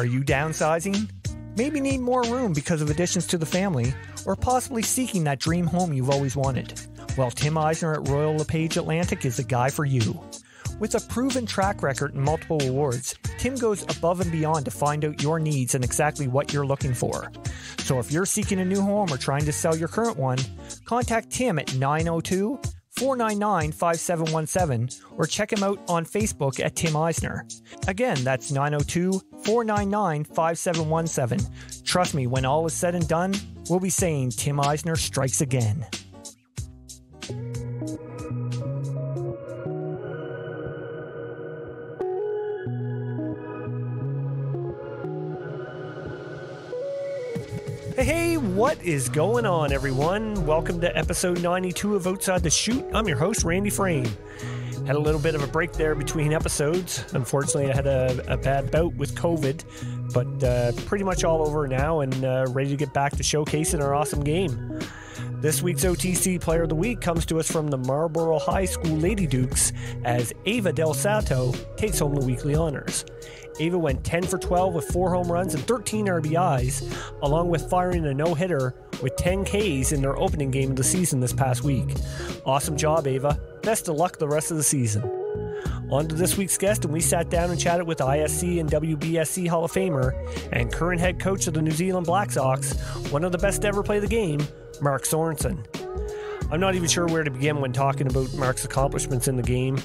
Are you downsizing? Maybe need more room because of additions to the family, or possibly seeking that dream home you've always wanted? Well, Tim Eisner at Royal LePage Atlantic is the guy for you. With a proven track record and multiple awards, Tim goes above and beyond to find out your needs and exactly what you're looking for. So if you're seeking a new home or trying to sell your current one, contact Tim at 902 499 5717 or check him out on Facebook at Tim Eisner. Again, that's 902 499 5717. Trust me, when all is said and done, we'll be saying Tim Eisner strikes again. What is going on, everyone? Welcome to episode 92 of Outside the Chute. I'm your host, Randy Frame. Had a little bit of a break there between episodes. Unfortunately, I had a, a bad bout with COVID, but uh, pretty much all over now and uh, ready to get back to showcasing our awesome game. This week's OTC Player of the Week comes to us from the Marlboro High School Lady Dukes as Ava Del Sato takes home the weekly honors. Ava went 10 for 12 with 4 home runs and 13 RBIs, along with firing a no hitter with 10 Ks in their opening game of the season this past week. Awesome job, Ava. Best of luck the rest of the season. On to this week's guest, and we sat down and chatted with ISC and WBSC Hall of Famer and current head coach of the New Zealand Black Sox, one of the best to ever play the game, Mark Sorenson. I'm not even sure where to begin when talking about Mark's accomplishments in the game.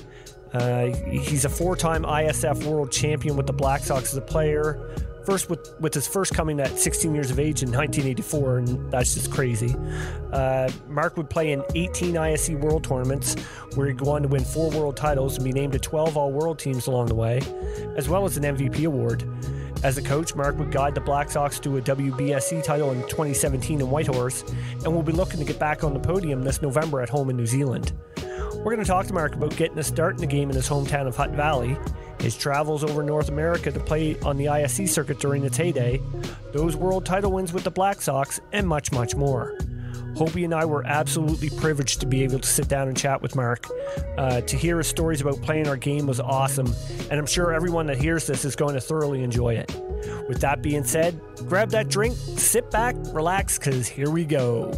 Uh, he's a four-time ISF World Champion with the Black Sox as a player. First, with with his first coming at 16 years of age in 1984, and that's just crazy. Uh, Mark would play in 18 ISC World tournaments, where he'd go on to win four world titles and be named to 12 All-World teams along the way, as well as an MVP award. As a coach, Mark would guide the Black Sox to a WBSC title in 2017 in Whitehorse, and will be looking to get back on the podium this November at home in New Zealand. We're going to talk to Mark about getting a start in the game in his hometown of Hutt Valley, his travels over North America to play on the ISC circuit during its heyday, those world title wins with the Black Sox, and much, much more. Hopey and I were absolutely privileged to be able to sit down and chat with Mark. Uh, to hear his stories about playing our game was awesome, and I'm sure everyone that hears this is going to thoroughly enjoy it. With that being said, grab that drink, sit back, relax, because here we go.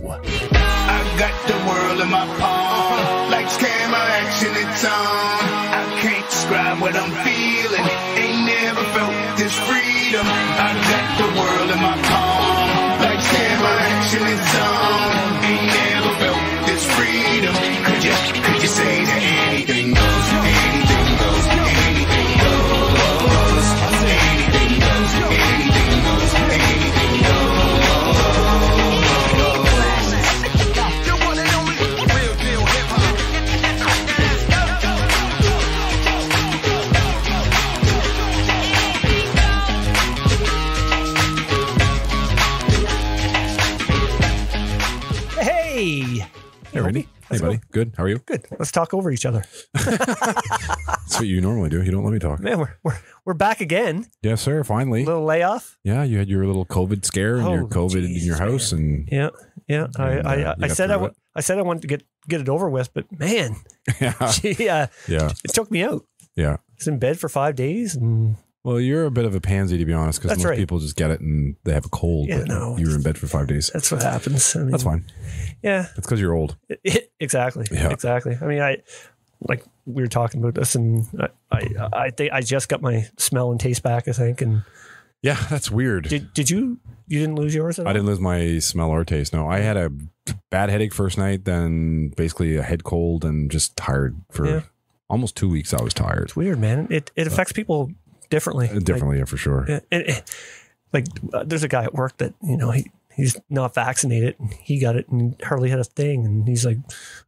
Got the world in my palm, like camera action, it's on. I can't describe what I'm feeling, ain't never felt this freedom. I got the world in my palm, like camera action, it's on. Ain't never felt this freedom. Could you, could you say that anything goes, anything Good. How are you? Good. Let's talk over each other. That's what you normally do. You don't let me talk. Man, we're, we're, we're back again. Yes, sir. Finally. A Little layoff. Yeah, you had your little COVID scare and Oh, your COVID in your house, and Yeah, yeah. I, And, uh, I, you I said I, it. I said I wanted to get get it over with, but man, yeah, gee, uh, yeah, it took me out. yeah. I was in bed for five days, and Well, you're a bit of a pansy to be honest, because That's most right. people just get it and they have a cold. Yeah, but no. you were in bed for five days. that's what happens. I mean, That's fine. Yeah, That's because you're old. exactly. Yeah. Exactly. I mean, I like we were talking about this, and I, I, I think I just got my smell and taste back. I think. And Yeah, that's weird. did did you you didn't lose yours? At I all? didn't lose my smell or taste. No, I had a bad headache first night, then basically a head cold, and just tired for Yeah. almost two weeks. I was tired. It's weird, man. It it affects people differently. Like, Differently, yeah, for sure. And, and, like uh, there's a guy at work that you know he he's not vaccinated and he got it and hardly had a thing and he's like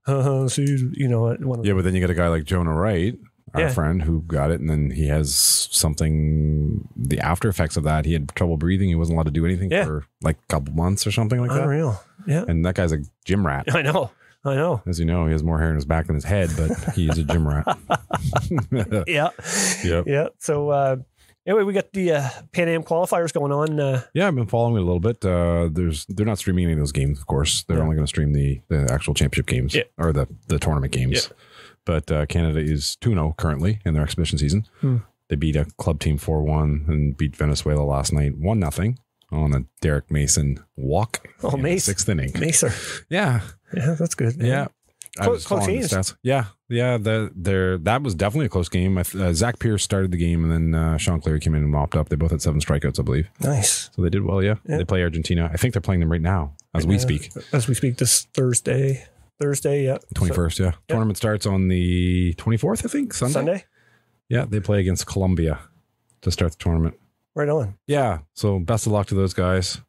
uh, so you, you know one of Yeah, but then you get a guy like Jonah Wright, our Yeah. friend, who got it, and then he has something. The after effects of that, he had trouble breathing. He wasn't allowed to do anything Yeah. for like a couple months or something like that. unreal yeah And that guy's a gym rat. I know I know As you know, he has more hair in his back than his head, but he is a gym rat. yeah yep. yeah so uh Anyway, we got the uh, Pan Am qualifiers going on. Uh, Yeah, I've been following it a little bit. Uh, there's they're not streaming any of those games, of course. They're Yeah. only going to stream the the actual championship games Yeah. or the the tournament games. But uh, Canada is 2-0 currently in their exhibition season. Hmm. They beat a club team 4-1 and beat Venezuela last night 1 nothing on a Derek Mason walk. Oh, in the Mace. Sixth inning. Macer. Yeah. Yeah, that's good. man. Yeah. Close- close games. stats. Yeah, yeah. The, there, that was definitely a close game. I th- Uh, Zach Pierce started the game, and then uh, Sean Cleary came in and mopped up. They both had seven strikeouts, I believe. Nice. So they did well. Yeah, Yeah. they play Argentina. I think they're playing them right now as we Yeah. speak. As we speak this Thursday. Thursday, yeah. Twenty first. Yeah. Tournament starts on the twenty fourth. I think Sunday. Sunday? Yeah, they play against Colombia to start the tournament. Right on. Yeah. So best of luck to those guys,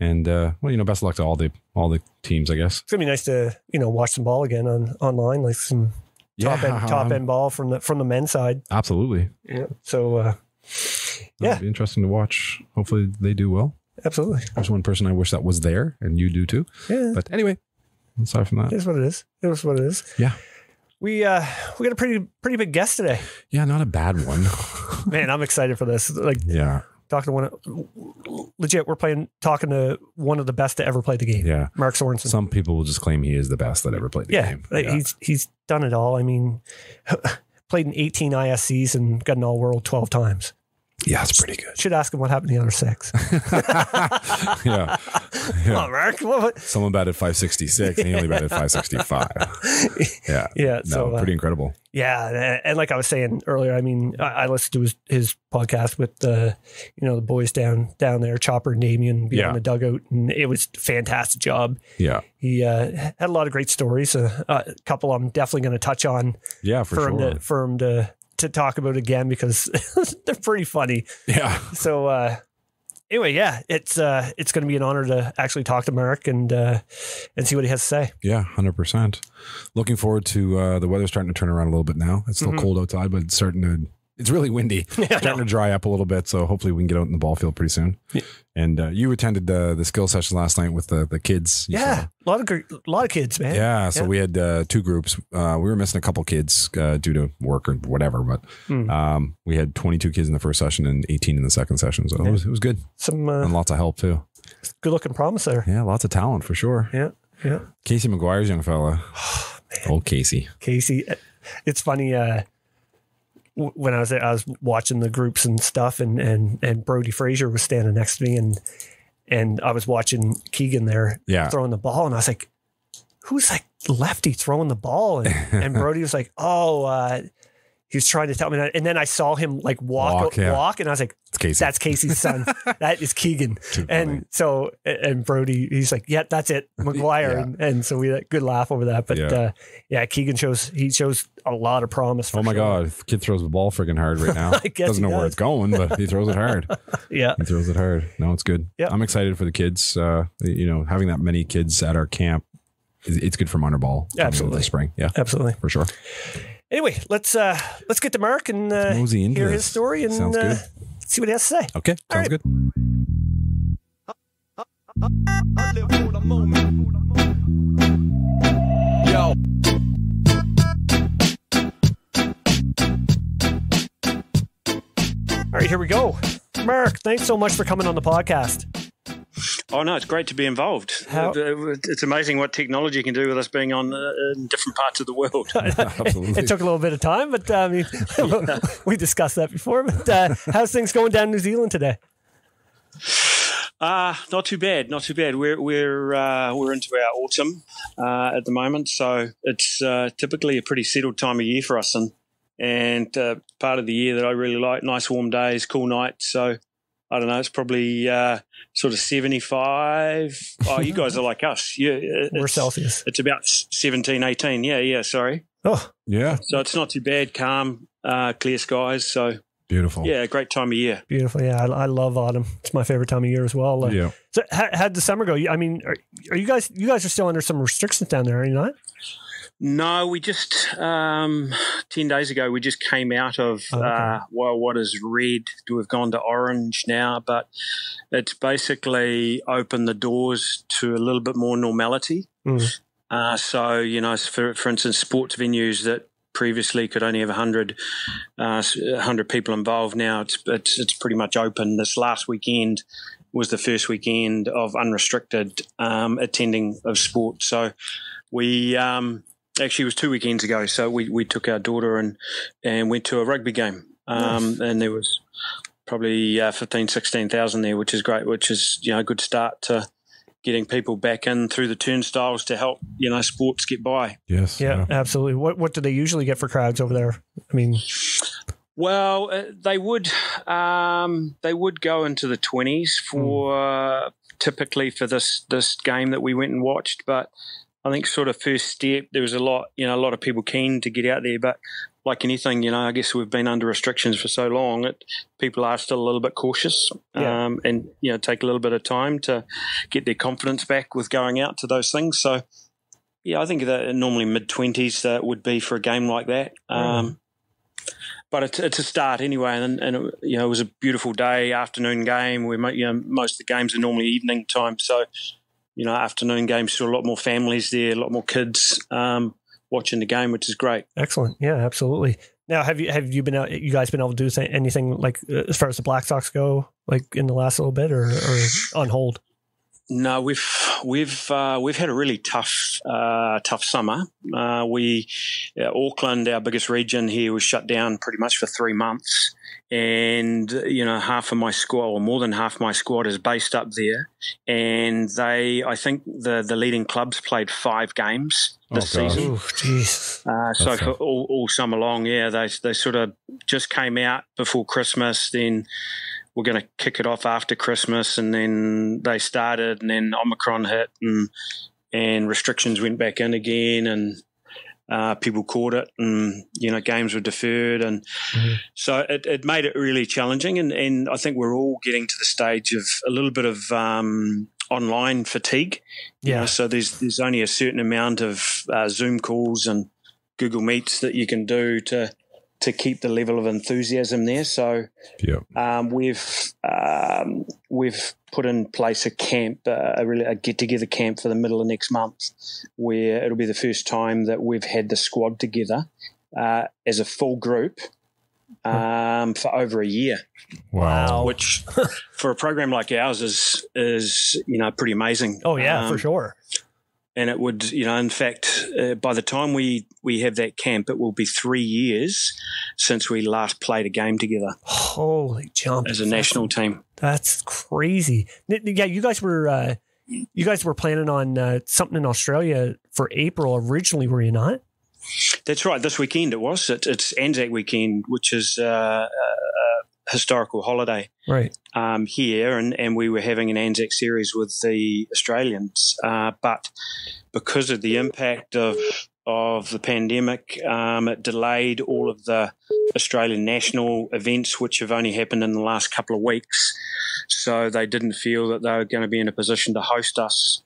and uh, well, you know, best of luck to all the all the teams, I guess. It's gonna be nice to, you know, watch some ball again on online, like some top end top end ball from the from the men's side. Absolutely. Yeah. So uh Yeah. It'll be interesting to watch. Hopefully they do well. absolutely. There's one person I wish that was there, and you do too. Yeah. But anyway, aside from that, It is what it is. It is what it is. Yeah. We uh we got a pretty pretty big guest today. yeah, not a bad one. Man, I'm excited for this. Like yeah, talking to one of, legit, we're playing talking to one of the best to ever play the game. yeah. Mark Sorenson. Some people will just claim he is the best that ever played the yeah, game. Yeah. he's he's done it all. I mean, played in 18 ISCs and got an all world 12 times. Yeah, it's pretty good. Should ask him what happened to the other six. yeah, Come on, Mark. What- someone batted 566, and he only batted 565. Yeah, Yeah, no, so, uh, pretty incredible. Yeah, and- and like I was saying earlier, I mean, I, I listened to his, his podcast with the, you know, the boys down down there, Chopper and Damien beyond Yeah. the dugout, and it was fantastic job. Yeah, He uh, had a lot of great stories. Uh, a couple I'm definitely going to touch on yeah, for, for, him sure. to for him to to talk about again because they're pretty funny. yeah, So uh, anyway, yeah, it's uh, it's going to be an honor to actually talk to Mark and uh, and see what he has to say. yeah, hundred percent. Looking forward to uh, the weather starting to turn around a little bit now. It's still Mhm. cold outside, but it's starting to. It's really windy. Yeah, starting to dry up a little bit. So hopefully we can get out in the ball field pretty soon. Yeah. And uh, you attended uh, the skill session last night with the the kids. yeah, said. a lot of a lot of kids, man. Yeah, so Yeah. we had uh, two groups. Uh, we were missing a couple kids uh, due to work or whatever, but Hmm. um, we had 22 kids in the first session and 18 in the second session. So it was it was good Some and uh, lots of help too. good looking promise there. Yeah, lots of talent for sure. Yeah, yeah. Casey McGuire's young fella, old Casey. Casey. It's funny. When I was I was watching the groups and stuff, and and and Brody Frazier was standing next to me, and and I was watching Keegan there Yeah, throwing the ball, and I was like, "Who's like lefty throwing the ball?" And, and Brody was like, "Oh." Uh, he was trying to tell me that, and then I saw him like walk, Walk, yeah. walk, and I was like, Casey. "That's Casey's son. that is Keegan." Too funny. And so, and Brody, he's like, "Yeah, that's it, McGuire." Yeah. And, and so we had a good laugh over that. But Yeah. uh, yeah, Keegan shows he shows a lot of promise. For oh my sure. God, the kid throws the ball freaking hard right now. I guess Doesn't he know where it's going, but he throws it hard. Yeah, He throws it hard. No, it's good. Yeah. I'm excited for the kids. Uh, you know, having that many kids at our camp, it's good for minor ball. Absolutely. spring. Yeah, absolutely. for sure. Anyway, let's uh let's get to Mark and uh, hear this. his story and uh, see what he has to say. Okay, All sounds right. good. Yo. All right, here we go. Mark, thanks so much for coming on the podcast. Oh no, it's great to be involved. How- It's amazing what technology can do with us being on uh, in different parts of the world. Absolutely. It took a little bit of time, but I we discussed that before. But uh, how's things going down in New Zealand today? Uh, not too bad, not too bad. We're we're uh, we're into our autumn uh, at the moment, so it's uh, typically a pretty settled time of year for us, and and uh, part of the year that I really like. Nice warm days, cool nights. So I don't know. It's probably uh, sort of seventy five. Oh, you guys are like us. Yeah, We're it's, Celsius. It's about 17, 18. Yeah, yeah. Sorry. Oh, yeah, So it's not too bad. Calm, uh, clear skies. So beautiful. yeah, great time of year. beautiful. Yeah, I, I love autumn. It's my favorite time of year as well. Uh, yeah. So how, how'd the summer go? I mean, are, are you guys you guys are still under some restrictions down there, are you not? No, we just um, ten days ago we just came out of Oh, okay. uh, well, what is red. We've gone to orange now, but it's basically opened the doors to a little bit more normality. Mm. Uh, so you know, for for instance, sports venues that previously could only have 100, uh, 100 people involved. Now it's, it's, it's pretty much open. This last weekend was the first weekend of unrestricted um, attending of sport. So we um, actually it was two weekends ago. So we, we took our daughter and and went to a rugby game, um, nice. and there was probably uh, 15, 16,000 there, which is great. Which is you know a good start to getting people back in through the turnstiles to help you know sports get by. Yes, yeah, yeah. absolutely. What what do they usually get for crowds over there? I mean. Well, uh, they would um, they would go into the twenties for mm. uh, typically for this this game that we went and watched, but I think sort of first step there was a lot you know a lot of people keen to get out there, but like anything, you know, I guess we've been under restrictions for so long that people are still a little bit cautious, yeah. um, and you know, take a little bit of time to get their confidence back with going out to those things. So, yeah, I think that normally mid twenties that would be for a game like that. Um, but it's, it's a start anyway. And, and it, you know, it was a beautiful day, afternoon game. We you know most of the games are normally evening time, so you know afternoon games saw a lot more families there, a lot more kids um, watching the game, which is great. Excellent, yeah, absolutely. Now, have you have you been out, you guys been able to do anything like uh, as far as the Black Sox go, like in the last little bit, or, or on hold? No, we've we've uh, we've had a really tough uh, tough summer. Uh, we uh, Auckland, our biggest region here, was shut down pretty much for three months, and you know half of my squad, or more than half my squad, is based up there, and they, I think the the leading clubs played five games this oh, season. Jeez. Uh, so for all, all summer long, yeah, they they sort of just came out before Christmas, then we're going to kick it off after Christmas, and then they started, and then Omicron hit, and and restrictions went back in again, and uh, people caught it, and you know games were deferred, and mm-hmm. so it, it, made it really challenging. And, and I think we're all getting to the stage of a little bit of um, online fatigue. Yeah. Know? so there's there's only a certain amount of uh, Zoom calls and Google Meets that you can do to to keep the level of enthusiasm there. So yeah. um, we've um, we've put in place a camp, uh, a really a get together camp for the middle of next month, where it'll be the first time that we've had the squad together uh, as a full group. Um, for over a year, wow! Which, for a program like ours, is is you know pretty amazing. Oh yeah, um, for sure and it would, you know, in fact, uh, by the time we we have that camp, it will be three years since we last played a game together. Holy jump! As a national team, that's crazy. Yeah, you guys were uh, you guys were planning on uh, something in Australia for April originally, were you not? That's right. This weekend it was. It, it's Anzac weekend, which is uh, uh, historical holiday right um, here, and, and we were having an Anzac series with the Australians, uh, but because of the impact of of the pandemic, um, it delayed all of the Australian national events, which have only happened in the last couple of weeks. So they didn't feel that they were going to be in a position to host us.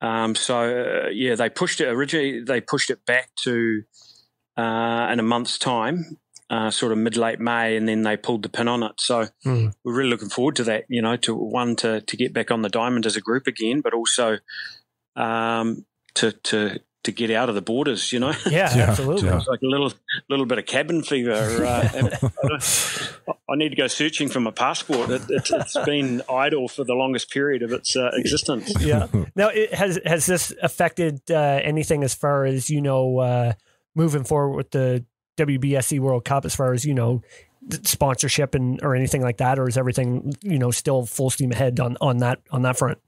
Um, so uh, yeah, they pushed it originally. They pushed it back to uh, in a month's time, uh, sort of mid late May, and then they pulled the pin on it. So mm. we're really looking forward to that. You know, to one to to get back on the diamond as a group again, but also um, to to to get out of the borders, you know. Yeah, yeah absolutely. Yeah. It's like a little little bit of cabin fever. Uh, I, I, need to go searching for my passport. It, it, has been idle for the longest period of its uh, existence. Yeah. Now, it, has has this affected uh, anything as far as you know uh, moving forward with the WBSC World Cup as far as you know sponsorship and or anything like that, or is everything you know still full steam ahead on on that on that front?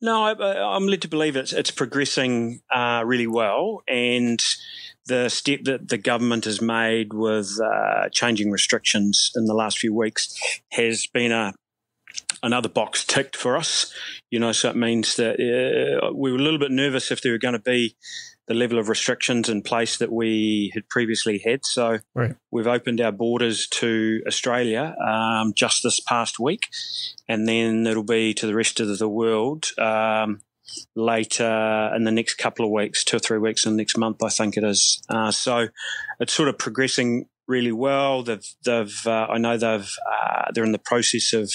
No, I, am led to believe it's it's progressing uh, really well, and the step that the government has made with uh, changing restrictions in the last few weeks has been a another box ticked for us. You know, so it means that uh, we were a little bit nervous if there were going to be the level of restrictions in place that we had previously had. So right. we've opened our borders to Australia um, just this past week, and then it'll be to the rest of the world um, later in the next couple of weeks, two or three weeks in the next month, I think it is. Uh, so it's sort of progressing really well. They've, they've uh, I know they've, uh, they're in the process of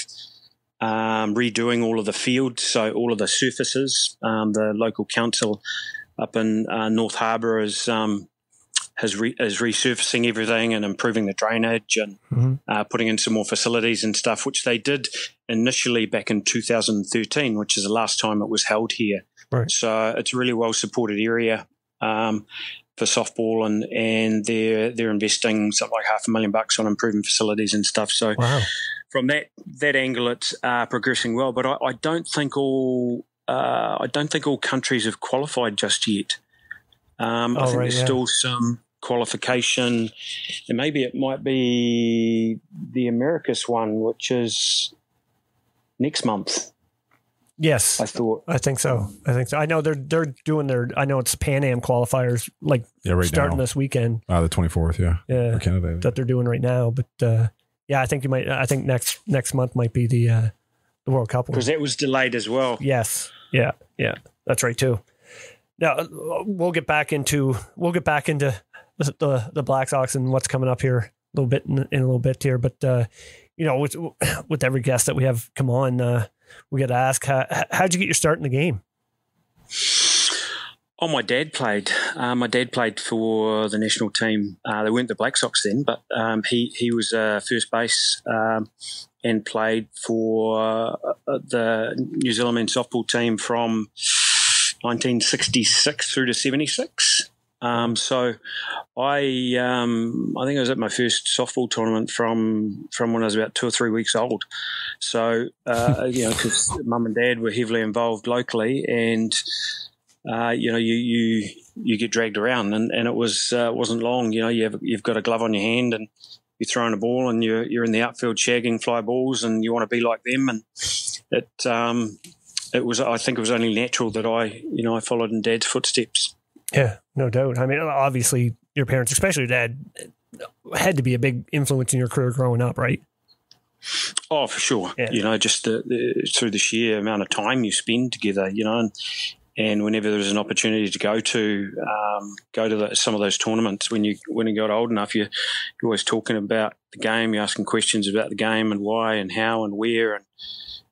um, redoing all of the fields, so all of the surfaces. Um, the local council up in uh, North Harbour is um, has re, is resurfacing everything and improving the drainage and Mhm. uh, putting in some more facilities and stuff, which they did initially back in 2013, which is the last time it was held here. Right. So it's a really well supported area um, for softball, and and they're they're investing something like half a million bucks on improving facilities and stuff. So Wow. from that that angle, it's uh, progressing well. But I, I don't think all uh, I don't think all countries have qualified just yet. Um, I Oh, think right, there's yeah. still some qualification, and maybe it might be the Americas one, which is next month. Yes. I thought. I think so. I think so. I know they're they're doing their. I know it's Pan Am qualifiers like Yeah, right starting now. this weekend. Uh, the 24th, yeah. Yeah, For Canada. that they're doing right now. But uh, yeah, I think you might. I think next next month might be the uh, the World Cup. Because that was delayed as well. Yes. Yeah. Yeah. That's right too. Now uh, we'll get back into we'll get back into the the, Black Sox and what's coming up here a little bit in, in a little bit here. But uh, you know, with with every guest that we have come on, uh, we got to ask how how'd you get your start in the game? Oh, my dad played. Uh, my dad played for the national team. Uh, they weren't the Black Sox then, but um, he he was uh, first base um, and played for uh, the New Zealand softball team from 1966 through to 76. Um, so I um, I think I was at my first softball tournament from from when I was about two or three weeks old. So uh, you know, because mum and dad were heavily involved locally, and uh, you know, you you you get dragged around, and, and it was uh, wasn't long. You know, you have you've got a glove on your hand, and you're throwing a ball, and you're you're in the outfield shagging fly balls, and you want to be like them, and it um, it was I think it was only natural that I you know I followed in Dad's footsteps. Yeah, no doubt. I mean, obviously, your parents, especially your dad, had to be a big influence in your career growing up, right? Oh, for sure. Yeah. You know, just the, the, through the sheer amount of time you spend together, you know, and, and whenever there's an opportunity to go to um, go to the, some of those tournaments, when you when you got old enough, you you're always talking about the game, you're asking questions about the game and why and how and where, and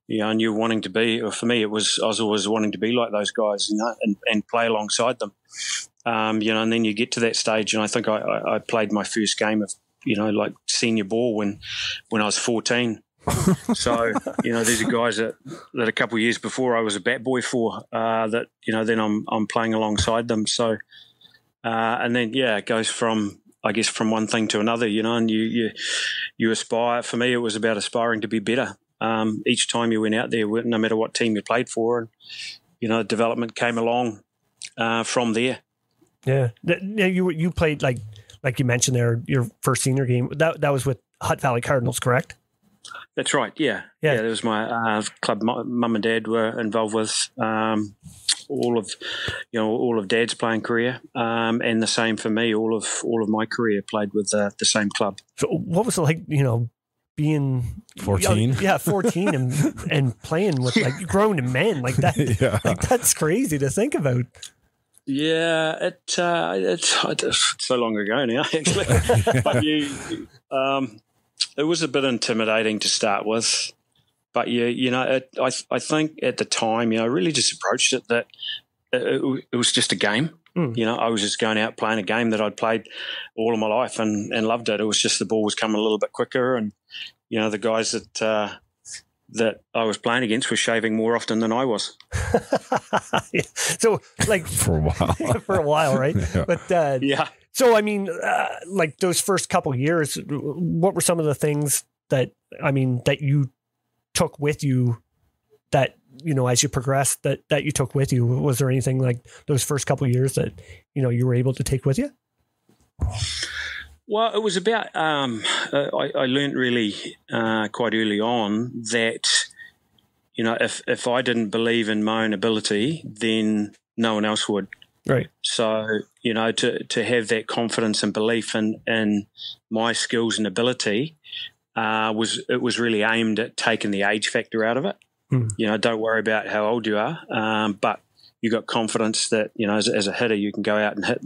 you know, and you're wanting to be. Or for me, it was I was always wanting to be like those guys, you know, and, and play alongside them. Um, you know, and then you get to that stage, and I think I, I, I played my first game of you know like senior ball when when I was 14. so you know these are guys that, that a couple of years before I was a bat boy for uh, that you know then I'm I'm playing alongside them so uh, and then yeah it goes from I guess from one thing to another you know and you you you aspire for me it was about aspiring to be better um, each time you went out there no matter what team you played for and you know development came along uh, from there Yeah. You you played like like you mentioned there your first senior game. That that was with Hutt Valley Cardinals, correct? That's right. Yeah, Yeah. yeah. That was my uh, club. Mum and dad were involved with um, all of, you know, all of dad's playing career, um, and the same for me. All of all of my career played with uh, the same club. So what was it like, you know, being 14? Yeah, fourteen and and playing with like grown men like that. yeah. Like that's crazy to think about. Yeah, it uh, it's, it's so long ago now, actually. but you, um, it was a bit intimidating to start with. But you, you know, it, I, I think at the time, you know, I really just approached it that it, it was just a game. Mm. You know, I was just going out playing a game that I'd played all of my life and, and loved it. It was just the ball was coming a little bit quicker, and you know, the guys that uh, that I was playing against was shaving more often than I was. so like For a while. for a while, right? Yeah. But uh, Yeah. So I mean, uh, like those first couple years, what were some of the things that I mean that you took with you that you know as you progressed that that you took with you? Was there anything like those first couple years that you know you were able to take with you? Well, it was about. Um, uh, I, I learned really uh, quite early on that you know if if I didn't believe in my own ability, then no one else would. Right. So you know to to have that confidence and belief in in my skills and ability uh, was it was really aimed at taking the age factor out of it. Hmm. You know, don't worry about how old you are, um, but you got confidence that you know as, as a hitter you can go out and hit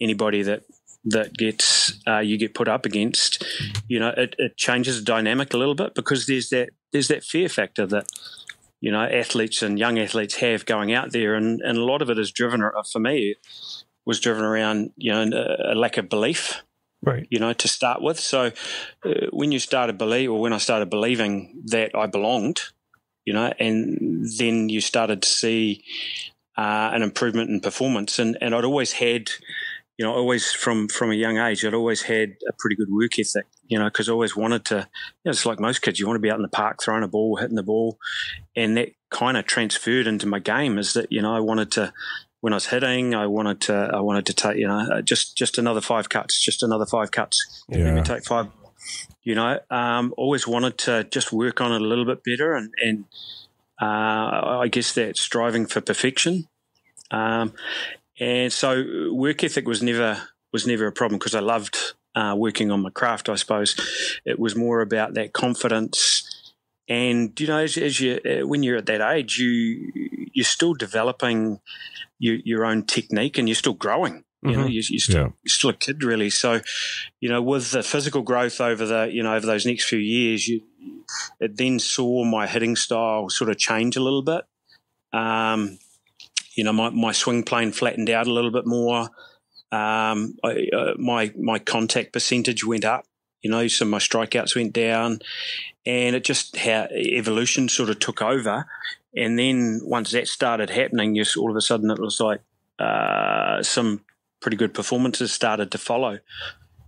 anybody that that gets uh, you get put up against. You know, it, it changes the dynamic a little bit because there's that there's that fear factor that you know athletes and young athletes have going out there, and, and a lot of it is driven uh, for me was driven around you know a, a lack of belief Right. you know, to start with. So uh, when you started believe, or when I started believing that I belonged, you know, and then you started to see uh, an improvement in performance, and and I'd always had, you know, always from from a young age, I'd always had a pretty good work ethic, you know, because I always wanted to. You know, it's like most kids, you want to be out in the park throwing a ball, hitting the ball, and that kind of transferred into my game. Is that you know I wanted to when I was hitting, I wanted to, I wanted to take, you know, uh, just just another five cuts, just another five cuts. Let Yeah. me take five. You know, um, always wanted to just work on it a little bit better, and and uh, I guess that striving for perfection. Um, and so work ethic was never was never a problem because I loved uh, working on my craft. I suppose it was more about that confidence. And you know, as, as you uh, when you're at that age, you you're still developing your, your own technique, and you're still growing. You know, Mhm. you, you're, still, Yeah. you're still a kid, really. So, you know, with the physical growth over the you know over those next few years, you it then saw my hitting style sort of change a little bit. Um, you know, my, my swing plane flattened out a little bit more. Um, I, uh, my my contact percentage went up. You know, so my strikeouts went down, and it just how evolution sort of took over. And then once that started happening, just all of a sudden it was like uh, some pretty good performances started to follow.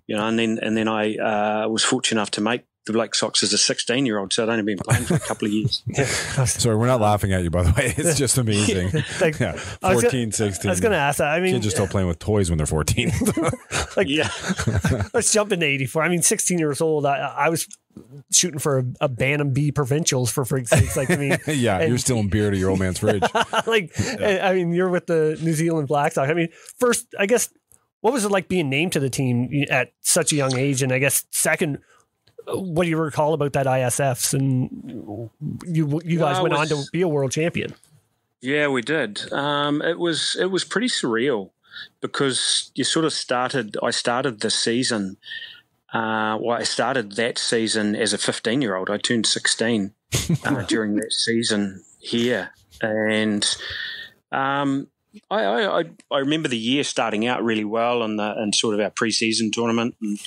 You know, and then and then I uh, was fortunate enough to make the Black Sox as a 16 year old, so I'd only been playing for a couple of years. Yeah. Sorry, we're not laughing at you, by the way. It's just amazing. Like, yeah, I 14, gonna- 16. I was going to ask that. I mean, Kids are still playing with toys when they're 14. like, Yeah. let's jump into 84. I mean, 16 years old, I, I was shooting for a, a Bantam B provincials for freak's sakes. Like, I mean, yeah, And- you're still in beer to your old man's fridge. like, I mean, you're with the New Zealand Black Sox. I mean, first, I guess, what was it like being named to the team at such a young age? And I guess, second, what do you recall about that ISFs? And you you guys Well, went it on to be a world champion. Yeah, we did. Um, it was it was pretty surreal because you sort of started. I started the season. Uh, well, I started that season as a 15 year old. I turned 16 uh, during that season here, and um, I, I I- I remember the year starting out really well and the and sort of our preseason tournament. And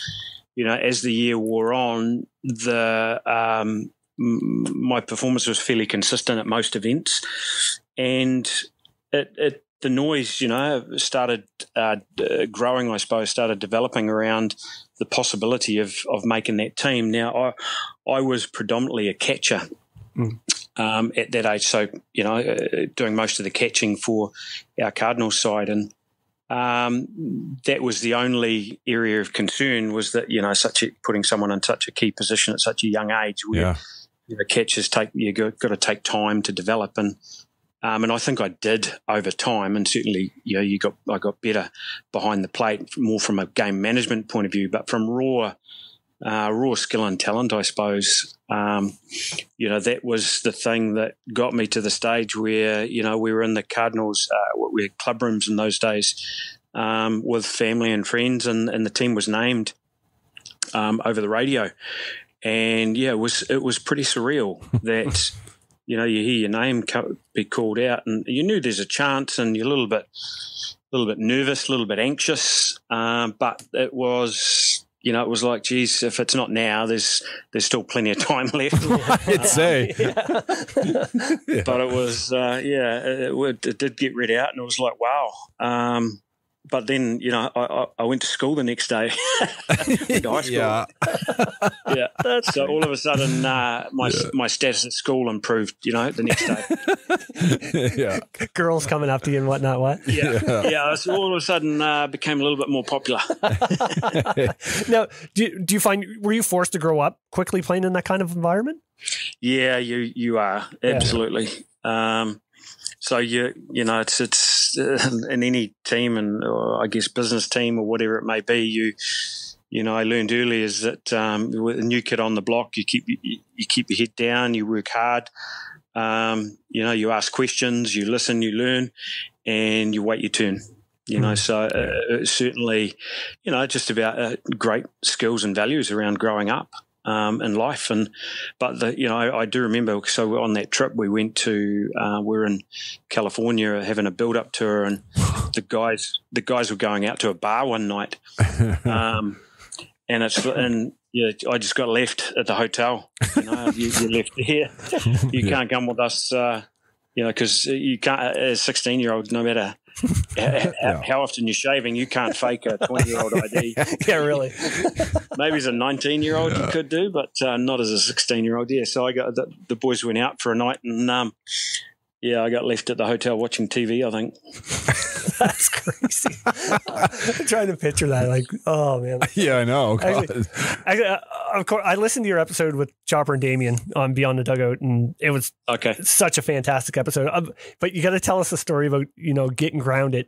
you know, as the year wore on, the um, my performance was fairly consistent at most events, and it, it the noise, you know, started uh, growing. I suppose started developing around the possibility of of making that team. Now, I I was predominantly a catcher. Mm. Um, at that age, so you know, uh, doing most of the catching for our Cardinals side, and um, that was the only area of concern was that you know, such a, putting someone in such a key position at such a young age, where Yeah. you know, catches take you got, got to take time to develop and um, and I think I did over time and certainly you know you got I got better behind the plate more from a game management point of view but from raw uh, raw skill and talent I suppose um, you know that was the thing that got me to the stage where you know we were in the Cardinals uh, we had club rooms in those days um, with family and friends and, and the team was named um, over the radio and yeah, it was it was pretty surreal that you know you hear your name be called out, and you knew there's a chance, and you're a little bit, a little bit nervous, a little bit anxious, um, but it was. You know, it was like, geez, if it's not now, there's there's still plenty of time left. I'd say. but it was, uh, yeah, it, it, it did get read out, and it was like, wow. Um, but then, you know, I, I, I went to school the next day. Went high school. Yeah. yeah. So all of a sudden, uh, my my status at school improved. You know, the next day. yeah. Girls coming up to you and whatnot. What? Yeah, yeah. So all of a sudden, uh, became a little bit more popular. Now, do you, do you find were you forced to grow up quickly playing in that kind of environment? Yeah, you you are absolutely. Um, so you you know it's it's in any team and or I guess business team or whatever it may be. You you know I learned early is that um, with a new kid on the block, you keep you, you keep your head down, you work hard. Um, you know, you ask questions, you listen, you learn, and you wait your turn. You know, so uh, certainly, you know, just about uh, great skills and values around growing up um, in life. And but the, you know, I, I do remember. So on that trip, we went to uh, we are in California having a build up tour, and the guys the guys were going out to a bar one night, um, and it's and yeah, I just got left at the hotel. You know, you, you're left here. You Yeah. can't come with us. Uh, you know, because you can't as sixteen year old, no matter how, how often you're shaving, you can't fake a twenty year old ID. yeah, really. Maybe as a 19 year old you could do, but uh, not as a 16 year old. Yeah, so I got the, the boys went out for a night, and um, yeah, I got left at the hotel watching TV. I think. That's crazy. I'm trying to picture that. Like, oh man. yeah, I know. God. Actually- I, uh, of course, I listened to your episode with Chopper and Damien on Beyond the Dugout, and it was Okay. such a fantastic episode. Um, but you got to tell us the story about you know getting grounded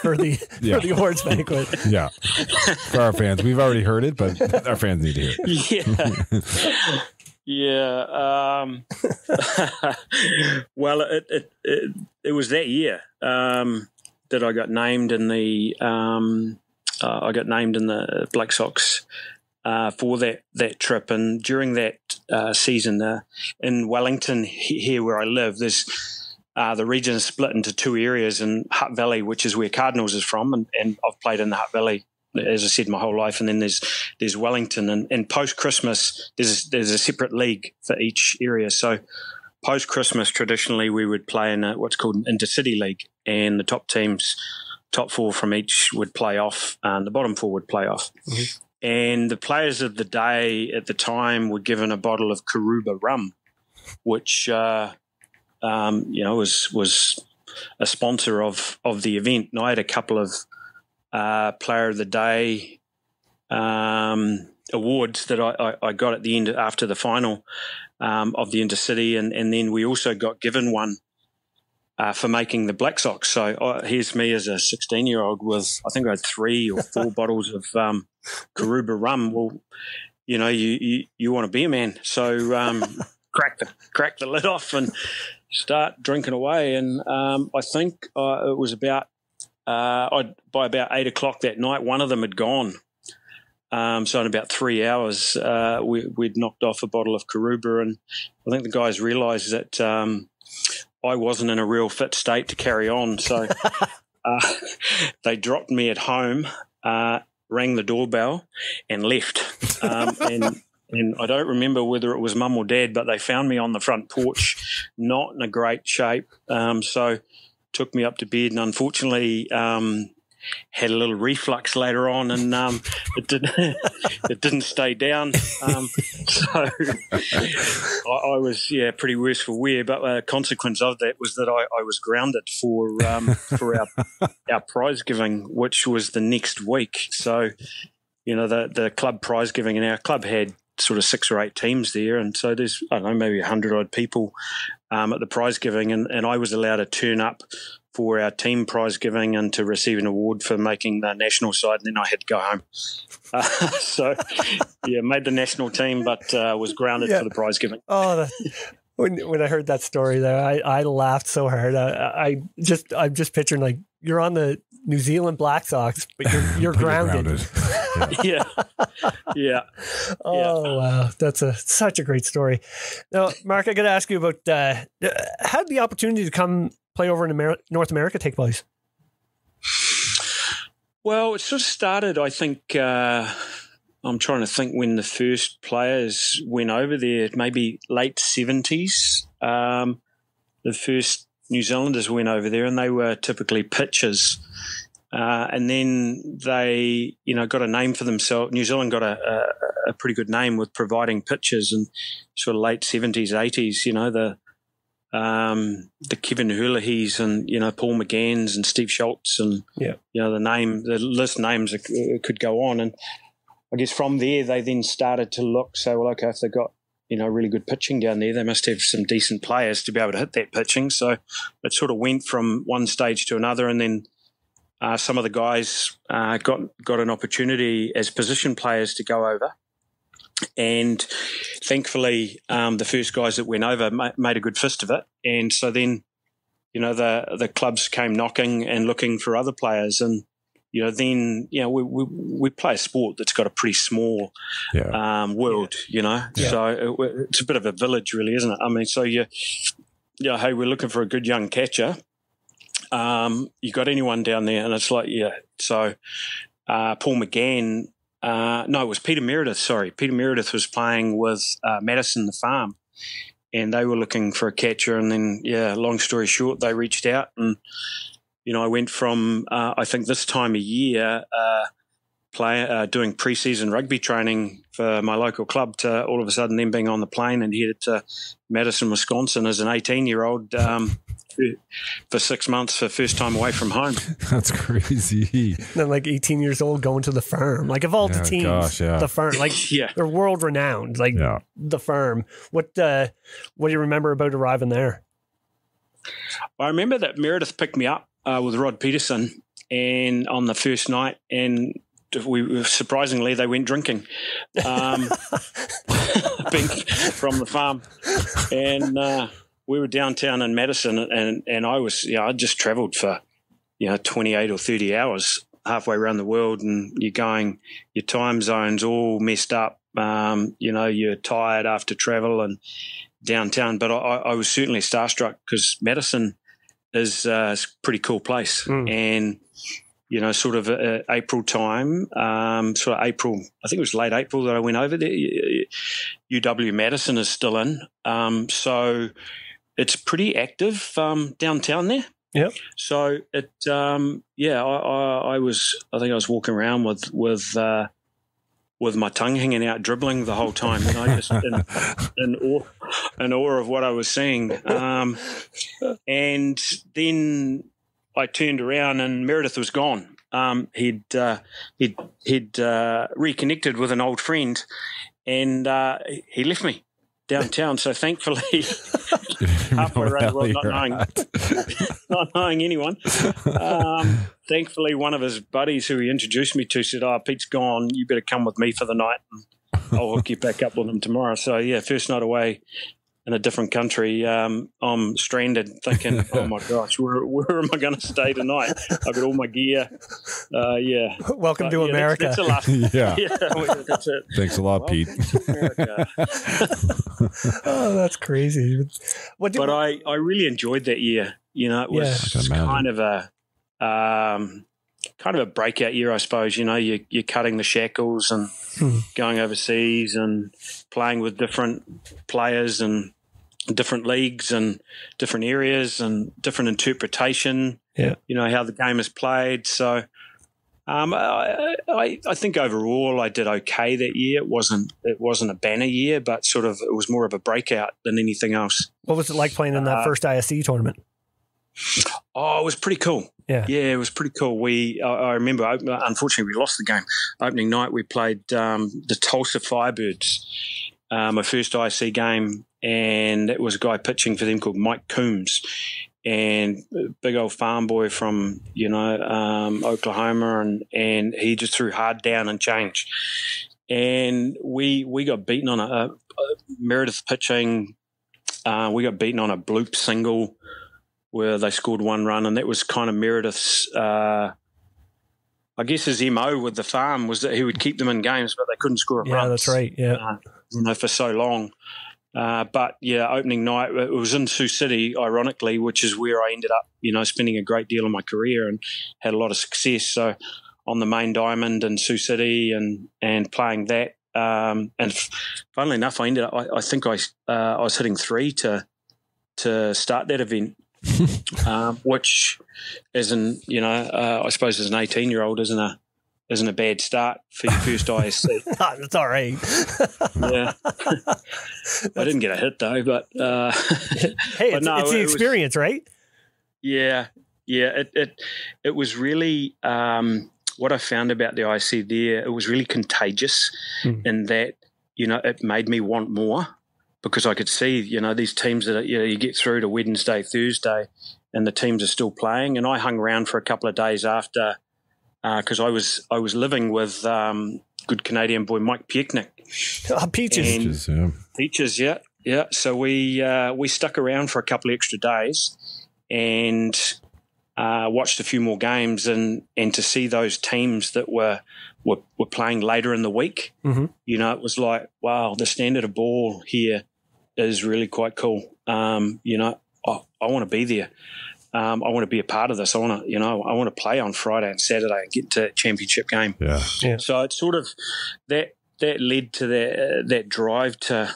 for the Yeah. for the awards banquet. yeah. For our fans, we've already heard it, but our fans need to hear it. Yeah. yeah. Um, well, it, it it it was that year um, that I got named in the um, uh, I got named in the Black Sox uh, for that that trip, and during that uh, season uh, in Wellington, here where I live, there's. Uh, the region is split into two areas in Hutt Valley, which is where Cardinals is from, and, and I've played in the Hutt Valley, as I said, my whole life. And then there's there's Wellington, and, and post Christmas there's there's a separate league for each area. So post Christmas, traditionally we would play in a, what's called an intercity league, and the top teams, top four from each would play off, and the bottom four would play off. And the players of the day at the time were given a bottle of Coruba rum, which uh, um, you know was was a sponsor of of the event. And I had a couple of uh, player of the day um, awards that I, I, I got at the end after the final um, of the intercity, and and then we also got given one. Uh, for making the Black Sox. So uh, here's me as a 16 year old with, I think I had three or four bottles of um, Coruba rum. Well, you know, you, you, you want to be a man. So um, crack, the, crack the lid off and start drinking away. And um, I think uh, it was about, uh, I'd, by about eight o'clock that night, one of them had gone. Um, so in about three hours, uh, we, we'd knocked off a bottle of Coruba, and I think the guys realised that um, I wasn't in a real fit state to carry on. So uh, they dropped me at home, uh, rang the doorbell, and left. Um, and and I don't remember whether it was mum or dad, but they found me on the front porch, not in a great shape. Um, so took me up to bed, and unfortunately. Um, had a little reflux later on, and um, it didn't it didn't stay down. Um, so I, I was yeah pretty worse for wear. But a consequence of that was that I, I was grounded for um, for our our prize giving, which was the next week. So you know the the club prize giving, and our club had sort of six or eight teams there, and so there's I don't know maybe a hundred odd people um, at the prize giving, and, and I was allowed to turn up for our team prize giving and to receive an award for making the national side, and then I had to go home. Uh, so, yeah, made the national team, but uh, was grounded Yeah. for the prize giving. Oh, the, when when I heard that story, there, I, I laughed so hard. I, I just I'm just picturing like you're on the New Zealand Black Sox, but you're, you're But grounded. yeah, yeah. Oh wow, that's a such a great story. Now, Mark, I got to ask you about uh, how did the opportunity to come play over in Amer- North America take place? Well, it sort of started, I think. Uh, I'm trying to think when the first players went over there, maybe late 70s. Um, the first New Zealanders went over there, and they were typically pitchers. Uh, and then they, you know, got a name for themselves. New Zealand got a, a, a pretty good name with providing pitchers, and sort of late seventies, eighties. You know, the um, the Kevin Hurleys and you know Paul McGann's and Steve Schultz and Yeah. you know the name, the list names uh, could go on. And I guess from there they then started to look. Say, well, okay, if they've got you know really good pitching down there, they must have some decent players to be able to hit that pitching. So it sort of went from one stage to another, and then uh, some of the guys uh, got got an opportunity as position players to go over, and thankfully, um, the first guys that went over ma- made a good fist of it, and so then, you know, the the clubs came knocking and looking for other players, and you know, then you know we we, we play a sport that's got a pretty small Yeah. um, world, you know. Yeah. So it, it's a bit of a village, really, isn't it? I mean, so you, you know, hey, we're looking for a good young catcher. um, you got anyone down there? And it's like, yeah. So uh, Paul McGann, uh, no, it was Peter Meredith. Sorry, Peter Meredith was playing with uh, Madison the Farm, and they were looking for a catcher. And then, yeah, long story short, they reached out, and you know, I went from uh, I think this time of year. Play, uh, doing preseason rugby training for my local club to all of a sudden then being on the plane and headed to Madison, Wisconsin as an 18 year old um, for six months for first time away from home. That's crazy. Then like 18 years old going to the farm. Like of all the teams, gosh, yeah. the farm, like Yeah. they're world renowned. Like Yeah. the farm. What uh, what do you remember about arriving there? I remember that Meredith picked me up uh, with Rod Peterson and on the first night and we surprisingly they went drinking um, from the farm. And uh, we were downtown in Madison and and I was yeah I just traveled for you know 28 or 30 hours halfway around the world and you're going your time zones all messed up. Um, you know you're tired after travel and downtown. But I, I was certainly starstruck because Madison is uh, a pretty cool place. Mm. and you know, sort of uh, April time, um, sort of April, I think it was late April that I went over there. UW Madison is still in. Um, so it's pretty active um, downtown there. Yep. So it, um, yeah, I, I, I was, I think I was walking around with, with, uh, with my tongue hanging out, dribbling the whole time, and I just in, in awe, in awe of what I was seeing. Um, and then I turned around and Meredith was gone. Um, he'd uh, he'd he'd uh, reconnected with an old friend, and uh, he left me downtown. So thankfully, halfway around the world, not knowing, not knowing anyone, um, thankfully one of his buddies who he introduced me to said, "Oh, Pete's gone. You better come with me for the night, and I'll hook you back up with him tomorrow." So yeah, first night away in a different country, um, I'm stranded thinking, oh my gosh, where, where am I going to stay tonight? I've got all my gear. Uh, yeah. Welcome But, to yeah, America. That's, that's the last. yeah. yeah, that's it. Thanks a lot, Pete. Oh, that's crazy. What do But I, I really enjoyed that year. You know, it was I can imagine. kind of a um, kind of a breakout year, I suppose. You know, you, you're cutting the shackles and Hmm. going overseas and playing with different players and different leagues and different areas and different interpretation. Yeah. You know how the game is played. So. Um, I, I, I think overall I did okay that year. It wasn't it wasn't a banner year, but sort of it was more of a breakout than anything else. what was it like playing in that Uh, first ISC tournament? Oh, it was pretty cool. Yeah. yeah, it was pretty cool. We, I, I remember, unfortunately, we lost the game. Opening night, we played um, the Tulsa Firebirds, uh, my first ISC game, and it was a guy pitching for them called Mike Coombs, and a big old farm boy from you know um, Oklahoma, and and he just threw hard down and change, and we we got beaten on a, a, a Meredith pitching. Uh, we got beaten on a bloop single where they scored one run, and that was kind of Meredith's. Uh, I guess his mo with the farm was that he would keep them in games, but they couldn't score a Yeah, runs. that's right. Yeah. Uh, you know, for so long. Uh, but yeah, opening night it was in Sioux City, ironically, which is where I ended up, you know, spending a great deal of my career and had a lot of success. So on the main diamond in Sioux City and and playing that. Um, and funnily enough, I ended up. I, I think I uh, I was hitting three to to start that event, um, which isn't you know uh, I suppose as an eighteen year old isn't a isn't a bad start for your first ISC. That's all right. yeah, I didn't get a hit though, but uh, hey, But it's, no, it's the it was- experience, right? yeah, yeah, it it it was really um, what I found about the ISC there. It was really contagious Hmm. in that you know it made me want more because I could see you know these teams that you know you get through to Wednesday, Thursday, and the teams are still playing. And I hung around for a couple of days after because I was I was living with um, good Canadian boy Mike Piechnik. Ah, peaches. And- Just, yeah. Peaches, yeah, yeah. So we uh, we stuck around for a couple of extra days and uh, watched a few more games, and and to see those teams that were were, were playing later in the week, Mhm. you know, it was like, wow, the standard of ball here is really quite cool. Um, you know, I, I want to be there. Um, I want to be a part of this. I want to, you know, I want to play on Friday and Saturday and get to championship game. Yeah. So it's sort of that that led to that uh, that drive to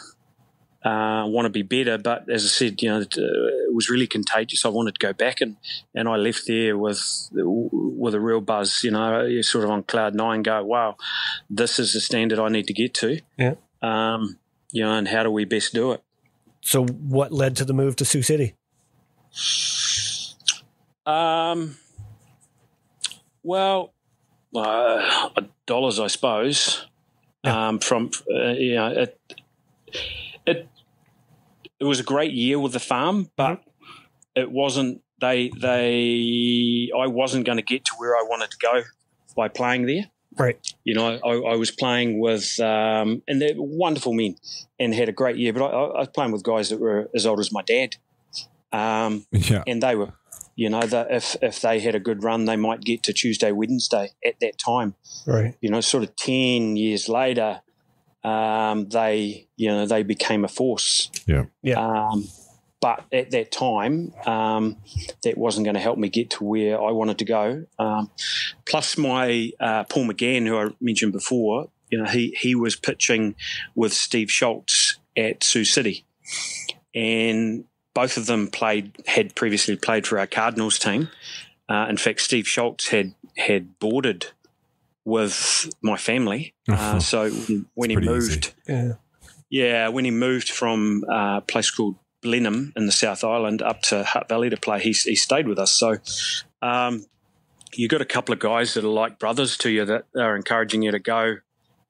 uh, want to be better. But as I said, you know, it, uh, it was really contagious. I wanted to go back, and, and I left there with with a real buzz. You know, you're sort of on cloud nine. Go, wow, this is the standard I need to get to. Yeah. Um, you know, and how do we best do it? So, what led to the move to Sioux City? Um, well, uh, dollars, I suppose. Yeah. Um, from uh, you know, it, it it was a great year with the farm, but it wasn't. They they I wasn't going to get to where I wanted to go by playing there. Right. You know, I, I was playing with, um, and they're wonderful men, and had a great year. But I, I was playing with guys that were as old as my dad, um, Yeah. and they were, you know, that if if they had a good run, they might get to Tuesday, Wednesday at that time. Right. You know, sort of ten years later, um, they, you know, they became a force. Yeah. Yeah. Um, but at that time, um, that wasn't going to help me get to where I wanted to go. Um, plus, my uh, Paul McGann, who I mentioned before, you know, he he was pitching with Steve Schultz at Sioux City, and both of them played had previously played for our Cardinals team. Uh, in fact, Steve Schultz had had boarded with my family, uh, so when, when he moved. easy. Yeah. Yeah, when he moved from uh, a place called Blenheim in the South Island up to Hutt Valley to play, he, he stayed with us. So um, you got a couple of guys that are like brothers to you that are encouraging you to go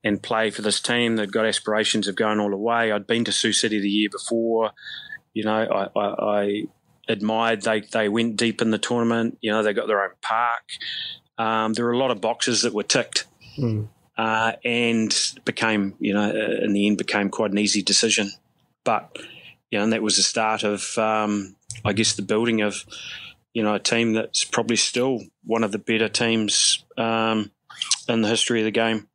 and play for this team. They've got aspirations of going all the way. I'd been to Sioux City the year before. You know, I, I, I admired they they went deep in the tournament. You know, they got their own park. Um, there were a lot of boxes that were ticked Mm. uh, and became, you know, uh, in the end became quite an easy decision. But, you know, and that was the start of, um, I guess, the building of, you know, a team that's probably still one of the better teams um, in the history of the game.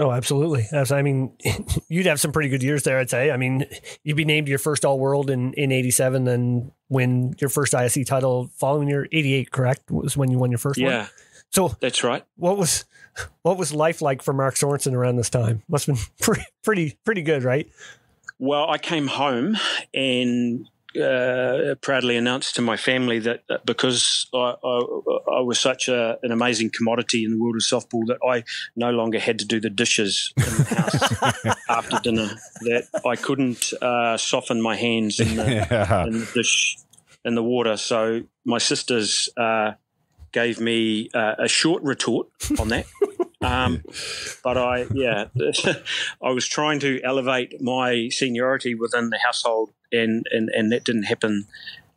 Oh, absolutely. I mean, you'd have some pretty good years there, I'd say. I mean, you'd be named your first All World in in '87, then win your first ISC title following your '88. Correct was when you won your first one. Yeah, So, that's right. what was what was life like for Mark Sorenson around this time? Must have been pretty pretty pretty good, right? Well, I came home and uh, proudly announced to my family that, that because I, I, I was such a, an amazing commodity in the world of softball that I no longer had to do the dishes in the house after dinner. That I couldn't uh, soften my hands in the, Yeah. in the dish in the water. So my sisters uh, gave me uh, a short retort on that. Um, but I, yeah, I was trying to elevate my seniority within the household, and and, and that didn't happen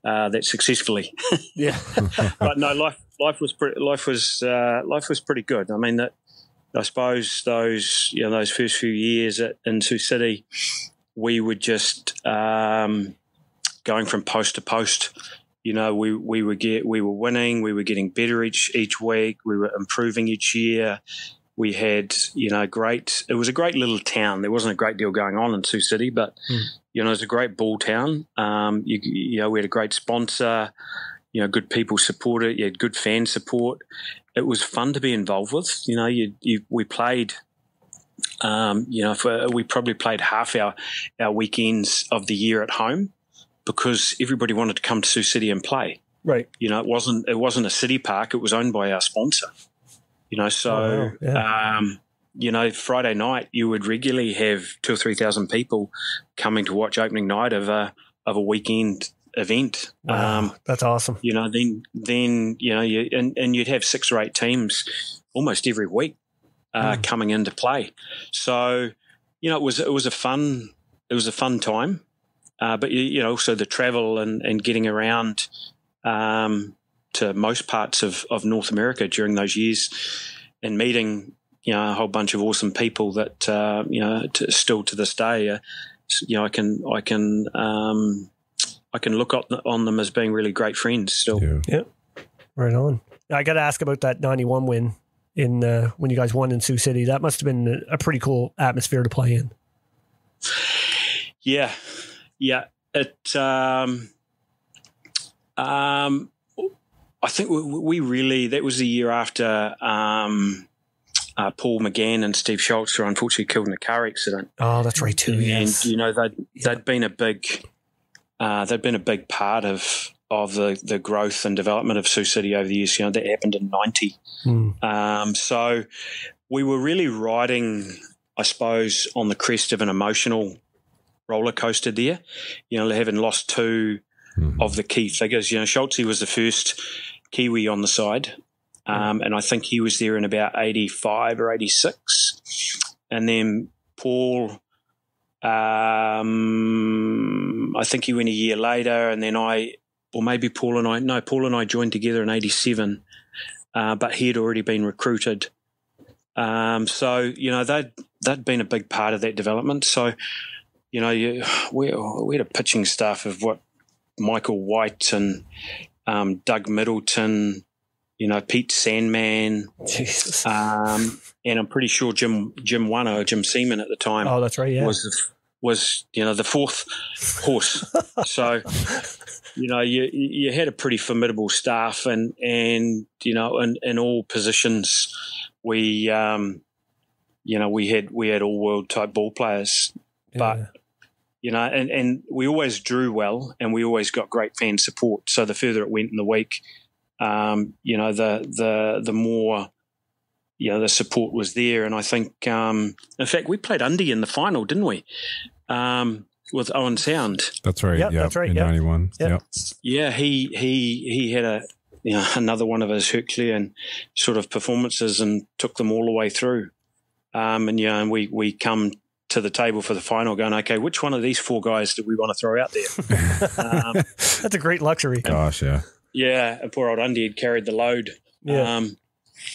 uh, that successfully. Yeah. but no, life life was pretty, life was uh, life was pretty good. I mean that. I suppose those you know those first few years at, in Sioux City, we were just um, going from post to post. You know, we we were get we were winning, we were getting better each each week, we were improving each year. We had you know great. It was a great little town. There wasn't a great deal going on in Sioux City, but Hmm. you know it's a great ball town. Um, you, you know we had a great sponsor. You know, good people support it. You had good fan support. It was fun to be involved with. You know, you, you we played um, you know, for, we probably played half our, our weekends of the year at home because everybody wanted to come to Sioux City and play. Right. You know, it wasn't it wasn't a city park; it was owned by our sponsor. You know, so Oh, wow. um, you know, Friday night you would regularly have two or three thousand people coming to watch opening night of a of a weekend event. Wow. Um, That's awesome. you know, then then you know, you and, and you'd have six or eight teams almost every week uh, Mm. coming into play. So, you know, it was it was a fun it was a fun time, uh, but you, you know, also the travel and and getting around um, to most parts of of North America during those years, and meeting you know a whole bunch of awesome people that uh, you know to, still to this day, uh, you know, I can I can. Um, I can look on, on them as being really great friends still. Yeah. Right on. I got to ask about that '91 win in uh, when you guys won in Sioux City. That must have been a pretty cool atmosphere to play in. Yeah, yeah. It um, um, I think we, we really that was the year after um, uh, Paul McGann and Steve Schultz were unfortunately killed in a car accident. Oh, that's right too. Yes. And you know they'd they'd been a big uh, they'd been a big part of of the the growth and development of Sioux City over the years. You know that happened in '90. Hmm. Um, so we were really riding, I suppose, on the crest of an emotional roller coaster there. You know, having lost two Mhm. of the key figures. You know, Schultz was the first Kiwi on the side, um, and I think he was there in about '85 or '86, and then Paul. Um, I think he went a year later, and then I, or maybe Paul and I. No, Paul and I joined together in '87, uh, but he had already been recruited. Um, so you know they'd they'd been a big part of that development. So you know you, we we had a pitching staff of what Michael White and um, Doug Middleton, you know Pete Sandman, Jesus. um, and I'm pretty sure Jim Jim Wano, Jim Seaman at the time oh, that's right. Yeah. was the, was you know the fourth horse. so you know you you had a pretty formidable staff, and and you know in, in all positions we um, you know we had we had all world type ball players, but Yeah. You know, and, and we always drew well and we always got great fan support. So the further it went in the week, um, you know, the the the more you know the support was there. And I think, um, in fact, we played Undy in the final, didn't we? Um, with Owen Sound. That's right. Yep, yeah, that's right, In yep. '91. Yep. Yep. Yeah, he he he had a you know another one of his Herculean sort of performances and took them all the way through. Um, and yeah, and we we come to the table for the final, going, okay, which one of these four guys do we want to throw out there? um, That's a great luxury. Gosh, yeah. yeah, and poor old Undy had carried the load. Yeah. Um,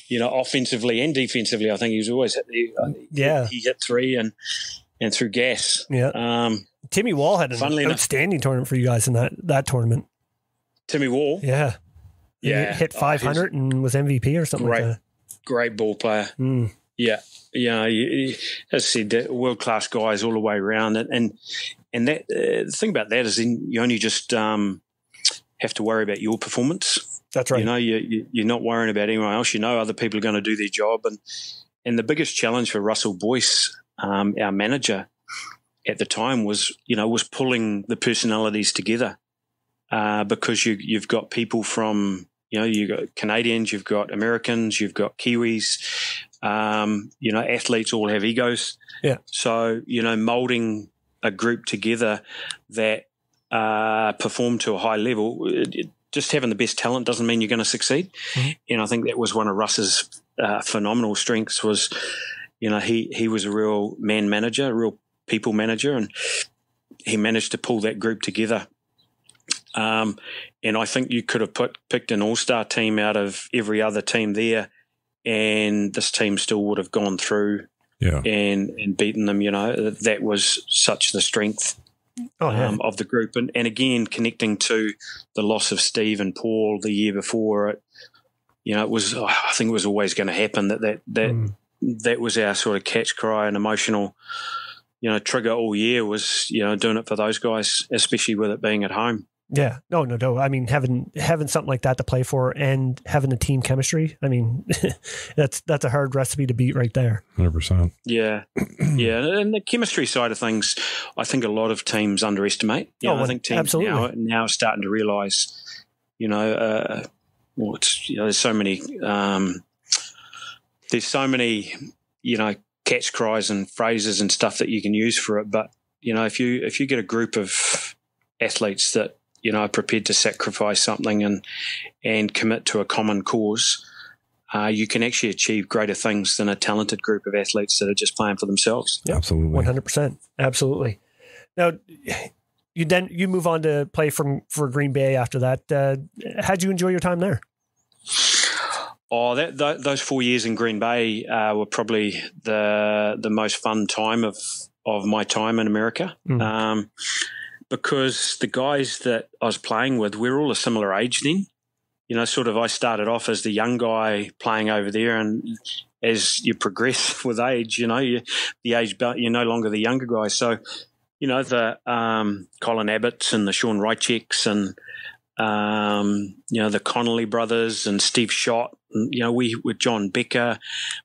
you know, offensively and defensively, I think he was always hit. He, Yeah. he hit three and and through gas. Yeah. Um, Timmy Wall had an Funnily enough- outstanding tournament for you guys in that that tournament. Timmy Wall, Yeah. Yeah. hit he was 500 and was MVP or something Great. like that. great ball player. Mm. Yeah, yeah. You, as I said, world class guys all the way around, and and, and that uh, the thing about that is, then you only just um, have to worry about your performance. That's right. You know, you, you you're not worrying about anyone else. You know, other people are going to do their job, and and the biggest challenge for Russell Boyce, um, our manager at the time, was you know was pulling the personalities together uh, because you you've got people from you know you've got Canadians, you've got Americans, you've got Kiwis. Um, you know, athletes all have egos. Yeah. So you know, molding a group together that uh, perform to a high level. It, it- just having the best talent doesn't mean you're going to succeed. Mhm. And I think that was one of Russ's uh, phenomenal strengths. Was you know he he was a real man manager, a real people manager, and he managed to pull that group together. Um, and I think you could have put picked an all star team out of every other team there, and this team still would have gone through Yeah. and and beaten them. You know that was such the strength oh, yeah. um, of the group, and and again connecting to the loss of Steve and Paul the year before. It, you know, it was I think it was always going to happen that that that Mm. that was our sort of catch cry and emotional. You know, trigger all year was you know doing it for those guys, especially with it being at home. Yeah, no, no, no. I mean, having having something like that to play for and having the team chemistry. I mean, that's that's a hard recipe to beat right there. 100%. Yeah, yeah, and the chemistry side of things, I think a lot of teams underestimate. You Oh, know, I think teams absolutely. now now are starting to realise, you know, uh, well, it's, you know, there's so many, um, there's so many, you know, catch cries and phrases and stuff that you can use for it. But you know, if you if you get a group of athletes that you know are prepared to sacrifice something and and commit to a common cause. Uh, you can actually achieve greater things than a talented group of athletes that are just playing for themselves. Yep. Absolutely. One hundred percent, absolutely. Now, you then you move on to play from for Green Bay after that. Uh, how'd you enjoy your time there? Oh, that, th- those four years in Green Bay uh, were probably the the most fun time of of my time in America, Mm. um, because the guys that I was playing with, we are all a similar age then. You know, sort of, I started off as the young guy playing over there, and as you progress with age, you know, you, the age belt, you're no longer the younger guy. So, you know, the um, Colin Abbott's and the Sean Rychecks and um, you know, the Connolly brothers and Steve Schott. And, you know, we with John Becker,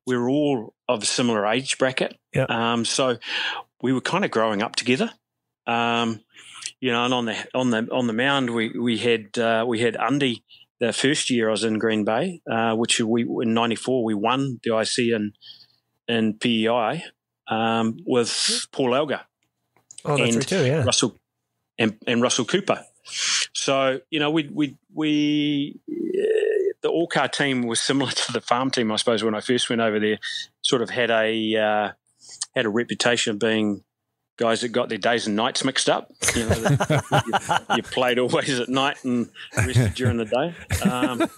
we were all of a similar age bracket. Yeah. Um, so we were kind of growing up together. Um, you know, and on the on the on the mound, we we had uh, we had Undy the first year I was in Green Bay, uh, which we in '94 we won the ISC in in PEI um, with Paul Elgar Oh, that's and right too. Yeah. Russell and, and Russell Cooper. So you know, we we we uh, the all car team was similar to the farm team, I suppose. When I first went over there, sort of had a uh, had a reputation of being guys that got their days and nights mixed up. You know, that you, you played always at night and rested during the day. Um,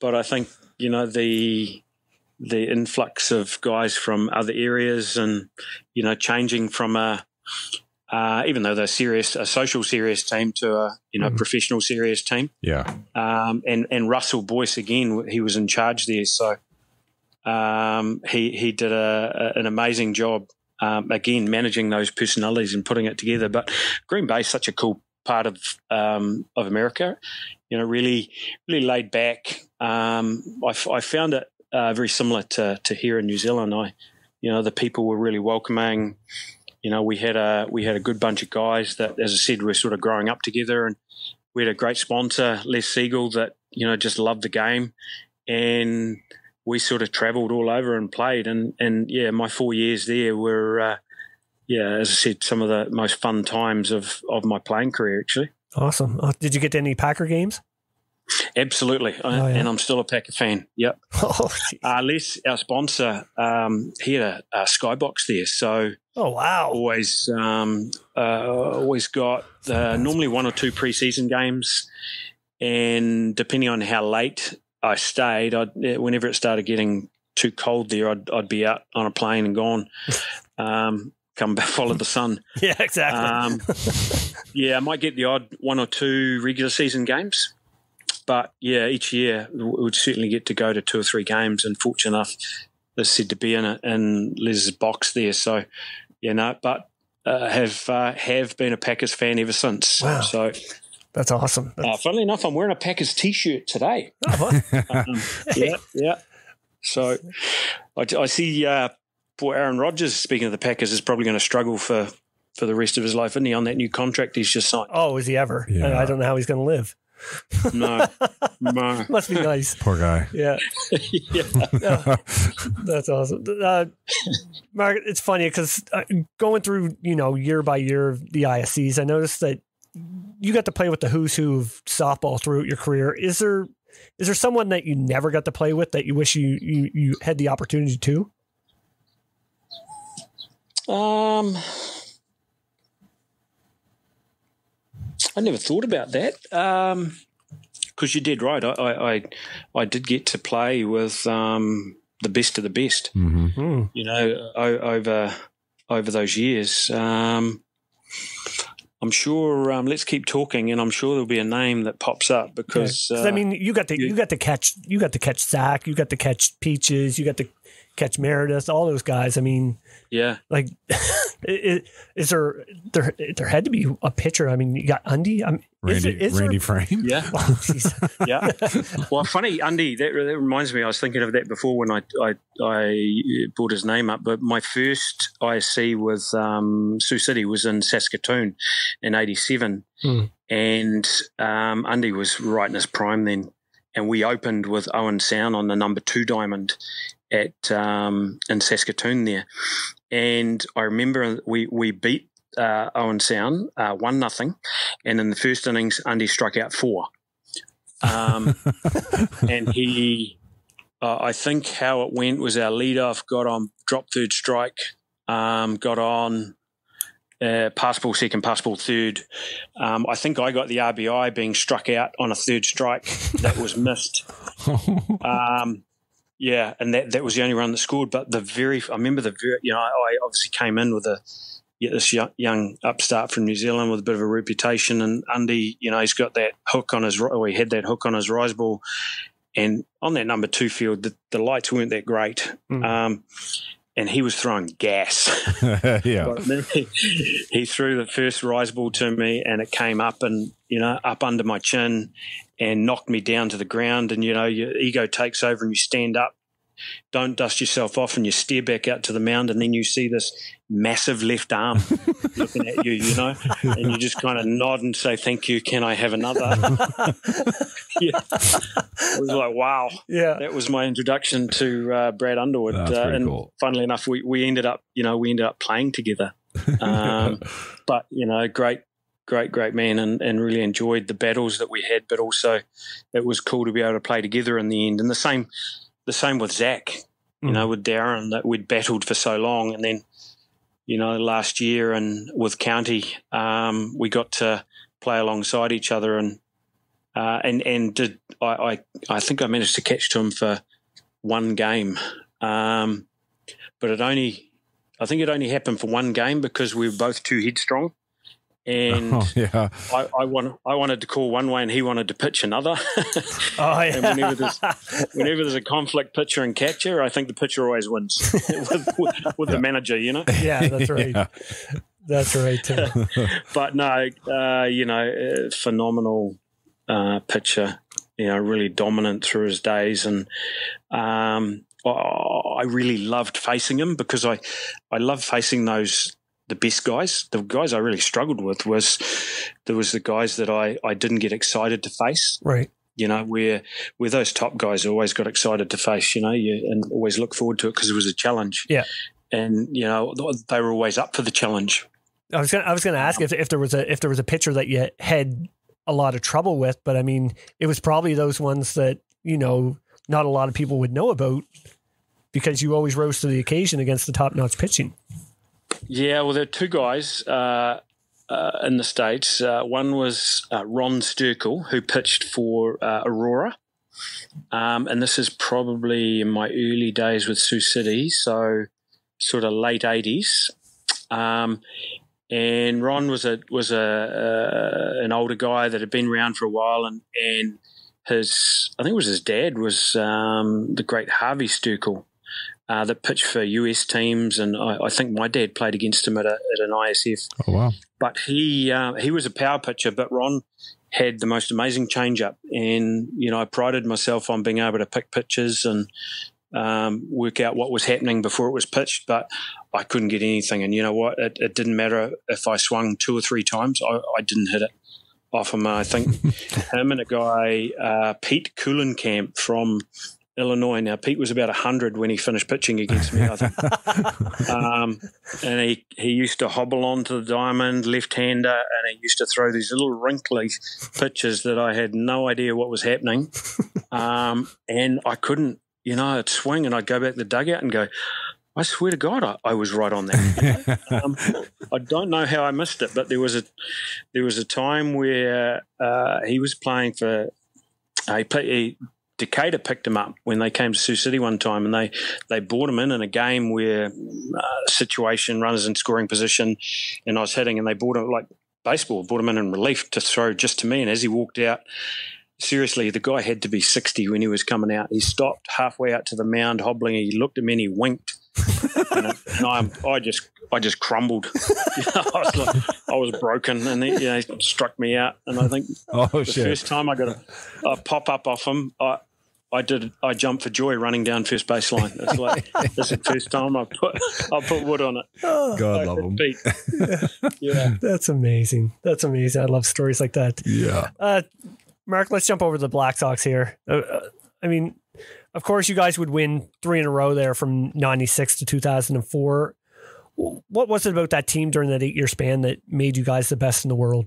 but I think you know the the influx of guys from other areas and you know changing from a uh, even though they're serious, a social serious team to a you know Mhm. professional serious team. Yeah. Um, and and Russell Boyce again, he was in charge there, so um, he he did a, a, an amazing job um, again managing those personalities and putting it together. But Green Bay is such a cool part of um, of America, you know, really really laid back. Um, I, found it uh, very similar to to here in New Zealand. I you know the people were really welcoming. You know, we had a we had a good bunch of guys that, as I said, were sort of growing up together, and we had a great sponsor, Les Siegel, that you know just loved the game, and we sort of travelled all over and played, and and yeah, my four years there were, uh, yeah, as I said, some of the most fun times of of my playing career actually. Awesome. Oh, did you get to any Packer games? Absolutely, Oh, yeah. and I'm still a Packer fan. Yep. Oh. Uh, Les, our sponsor, um, he had a, a skybox there, so oh wow. always um, uh, always got uh, normally one or two preseason games, and depending on how late I stayed, I'd, whenever it started getting too cold there, I'd, I'd be out on a plane and gone. Um, come back, follow the sun. Yeah, exactly. Um, yeah, I might get the odd one or two regular season games, but yeah, each year we would certainly get to go to two or three games. And fortunate enough, as said to be in it in Les's box there. So, you know, but uh, have uh, have been a Packers fan ever since. Wow. So, That's awesome. uh, funnily enough, I'm wearing a Packers t-shirt today. Oh, what? Um, yeah, yeah. So, I, I see. Uh, poor Aaron Rodgers, speaking of the Packers, is probably going to struggle for for the rest of his life, isn't he? On that new contract he's just signed. oh, is he ever? Yeah. I, I don't know how he's going to live. No, no. Must be nice. Poor guy. Yeah, yeah. Yeah. that's awesome. Uh, Mark, it's funny because uh, going through, you know, year by year the ISCs, I noticed that you got to play with the who's who of softball throughout your career. Is there is there someone that you never got to play with that you wish you you, you had the opportunity to? Um, I never thought about that. Um, because you did right. I, I, I, I did get to play with um, the best of the best. hmm Hmm. You know, o- over over those years. Um, I'm sure. Um, let's keep talking, and I'm sure there'll be a name that pops up because. 'Cause, uh, I mean, you got to you- you got to catch you got to catch Zack, you got to catch Peaches, you got to catch Meredith, all those guys. I mean, yeah, like, is, is there there there had to be a pitcher? I mean, you got Undy. I mean, is Randy, it- is Randy there, Frame. yeah. Oh, yeah. Well, funny, Undy. That, that reminds me. I was thinking of that before when I I, I brought his name up. But my first ISC with um, Sioux City was in Saskatoon in '87, Hmm. and um, Undy was right in his prime then. And we opened with Owen Sound on the number two diamond at um, in Saskatoon there. And I remember we we beat uh, Owen Sound uh, one nothing, and in the first innings, Undy struck out four. Um, and he, uh, I think how it went was our leadoff got on, drop third strike, um, got on, uh, pass ball second, pass ball third. Um, I think I got the RBI being struck out on a third strike that was missed. Um, yeah, and that, that was the only run that scored. But the very, I remember the very, you know, I, obviously came in with a yeah, this young, young upstart from New Zealand with a bit of a reputation, and Undy, you know, he's got that hook on his, or he had that hook on his rise ball, and on that number two field, the, the lights weren't that great. Mm. Um, and he was throwing gas. yeah. He, he threw the first rise ball to me, and it came up and you know up under my chin, and knocked me down to the ground. And you know your ego takes over, and you stand up, don't dust yourself off, and you stare back out to the mound, and then you see this massive left arm looking at you, you know, and you just kind of nod and say, "Thank you. Can I have another?" yeah, it was like, wow Yeah. that was my introduction to uh, Brad Underwood. Uh, and cool. funnily enough, we, we ended up, you know, we ended up playing together. Um, but you know, great, great, great man, and, and really enjoyed the battles that we had. But also, it was cool to be able to play together in the end. And the same, the same with Zack. You Mm. know, with Darren, that we'd battled for so long, and then, you know, last year and with County, um, we got to play alongside each other and. Uh, and and did I, I I think I managed to catch to him for one game, um, but it only I think it only happened for one game because we were both too headstrong, and Oh, yeah. I, I want I wanted to call one way and he wanted to pitch another. Oh, And yeah. whenever there's whenever there's a conflict pitcher and catcher, I think the pitcher always wins with, with, with the manager, you know. yeah, that's right. Yeah. That's right. Tim. But no, uh, you know, uh, phenomenal uh, pitcher. You know, really dominant through his days, and um, I really loved facing him because I, I love facing those the best guys. The guys I really struggled with was there was the guys that I, I didn't get excited to face. Right. You know, where where those top guys always got excited to face. You know, you and always look forward to it because it was a challenge. Yeah. and you know they were always up for the challenge. I was gonna I was gonna ask if if there was a if there was a pitcher that you had a lot of trouble with, but I mean it was probably those ones that you know not a lot of people would know about because you always rose to the occasion against the top notch pitching. Yeah, well, there are two guys uh, uh, in the States. Uh, one was uh, Ron Sterkel, who pitched for uh, Aurora. Um, and this is probably in my early days with Sioux City, so sort of late 80s. Um, and Ron was a was a uh, an older guy that had been around for a while, and and his I think it was his dad was um, the great Harvey Sterkel, uh, that pitched for US teams, and I, I think my dad played against him at, a, at an ISF. Oh wow. But he uh, he was a power pitcher, but Ron had the most amazing changeup, and you know I prided myself on being able to pick pitches and um, work out what was happening before it was pitched, but I couldn't get anything. And you know what? It, it didn't matter if I swung two or three times, I, I didn't hit it off him. I think him and a guy, uh, Pete Kuhlenkamp from Illinois. Now, Pete was about 100 when he finished pitching against me, I think. um, and he, he used to hobble onto the diamond, left hander, and he used to throw these little wrinkly pitches that I had no idea what was happening. Um, and I couldn't, you know, I'd swing and I'd go back to the dugout and go, I swear to God, I, I was right on that. um, I don't know how I missed it, but there was a there was a time where uh, he was playing for. Uh, he, play, he Decatur picked him up when they came to Sioux City one time, and they they brought him in in a game where uh, situation runners in scoring position, and I was hitting, and they brought him like baseball, brought him in in relief to throw just to me, and as he walked out. Seriously, the guy had to be 60 when he was coming out. He stopped halfway out to the mound, hobbling. He looked at me and he winked. and I, I just, I just crumbled. I was like, I was broken, and he, you know, he struck me out. And I think Oh the shit. first time I got a, a pop up off him, I, I did. I jumped for joy running down first baseline. It's like this is the first time I put I put wood on it. Oh, God I love them. him. Pete. Yeah. that's amazing. That's amazing. I love stories like that. Yeah. Uh, Mark, let's jump over to the Black Sox here. Uh, uh, I mean, of course, you guys would win three in a row there from 96 to 2004. What was it about that team during that eight year span that made you guys the best in the world?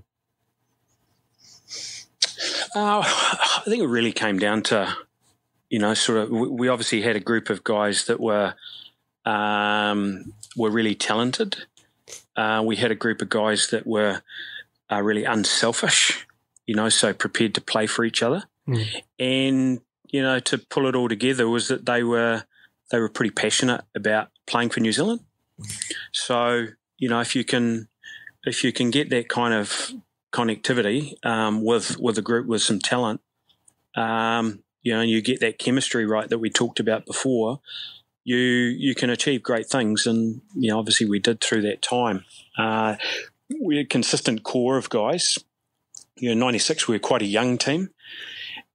Uh, I think it really came down to, you know, sort of. We obviously had a group of guys that were um, were really talented. Uh, we had a group of guys that were uh, really unselfish, you know, so prepared to play for each other, Mm. and you know, to pull it all together was that they were they were pretty passionate about playing for New Zealand. So you know, if you can if you can get that kind of connectivity um, with with a group with some talent, um, you know, and you get that chemistry right that we talked about before, you you can achieve great things, and you know, obviously we did through that time. Uh, we're a consistent core of guys. You know, '96 we were quite a young team,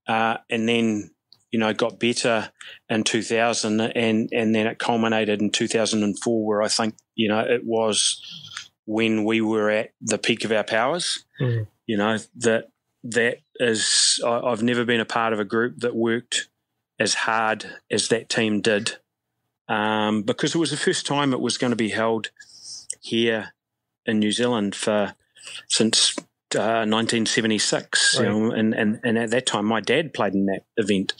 uh, and then you know got better in 2000, and and then it culminated in 2004, where I think you know it was when we were at the peak of our powers. Mhm. You know that that is I, I've never been a part of a group that worked as hard as that team did, um, because it was the first time it was going to be held here in New Zealand for since uh, 1976, you know, and, and and at that time my dad played in that event,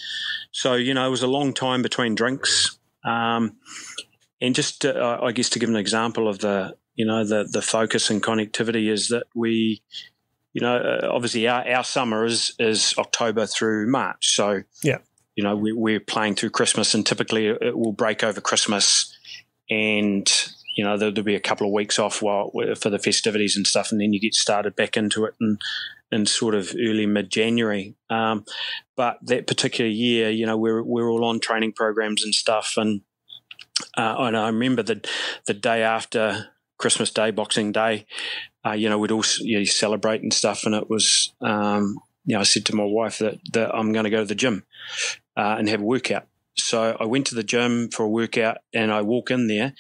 so you know it was a long time between drinks, um, and just uh, I guess to give an example of the you know the the focus and connectivity is that we. You know, uh, obviously our, our summer is, is October through March. So, Yeah. you know, we, we're playing through Christmas and typically it will break over Christmas and you know there'll, there'll be a couple of weeks off while for the festivities and stuff, and then you get started back into it and in sort of early mid January. Um, but that particular year, you know, we're we're all on training programs and stuff, and uh, and I remember the the day after Christmas Day, Boxing Day, uh, you know, we'd all you know, celebrate and stuff, and it was. Um, you know, I said to my wife that, that I'm going to go to the gym uh, and have a workout. So I went to the gym for a workout and I walk in there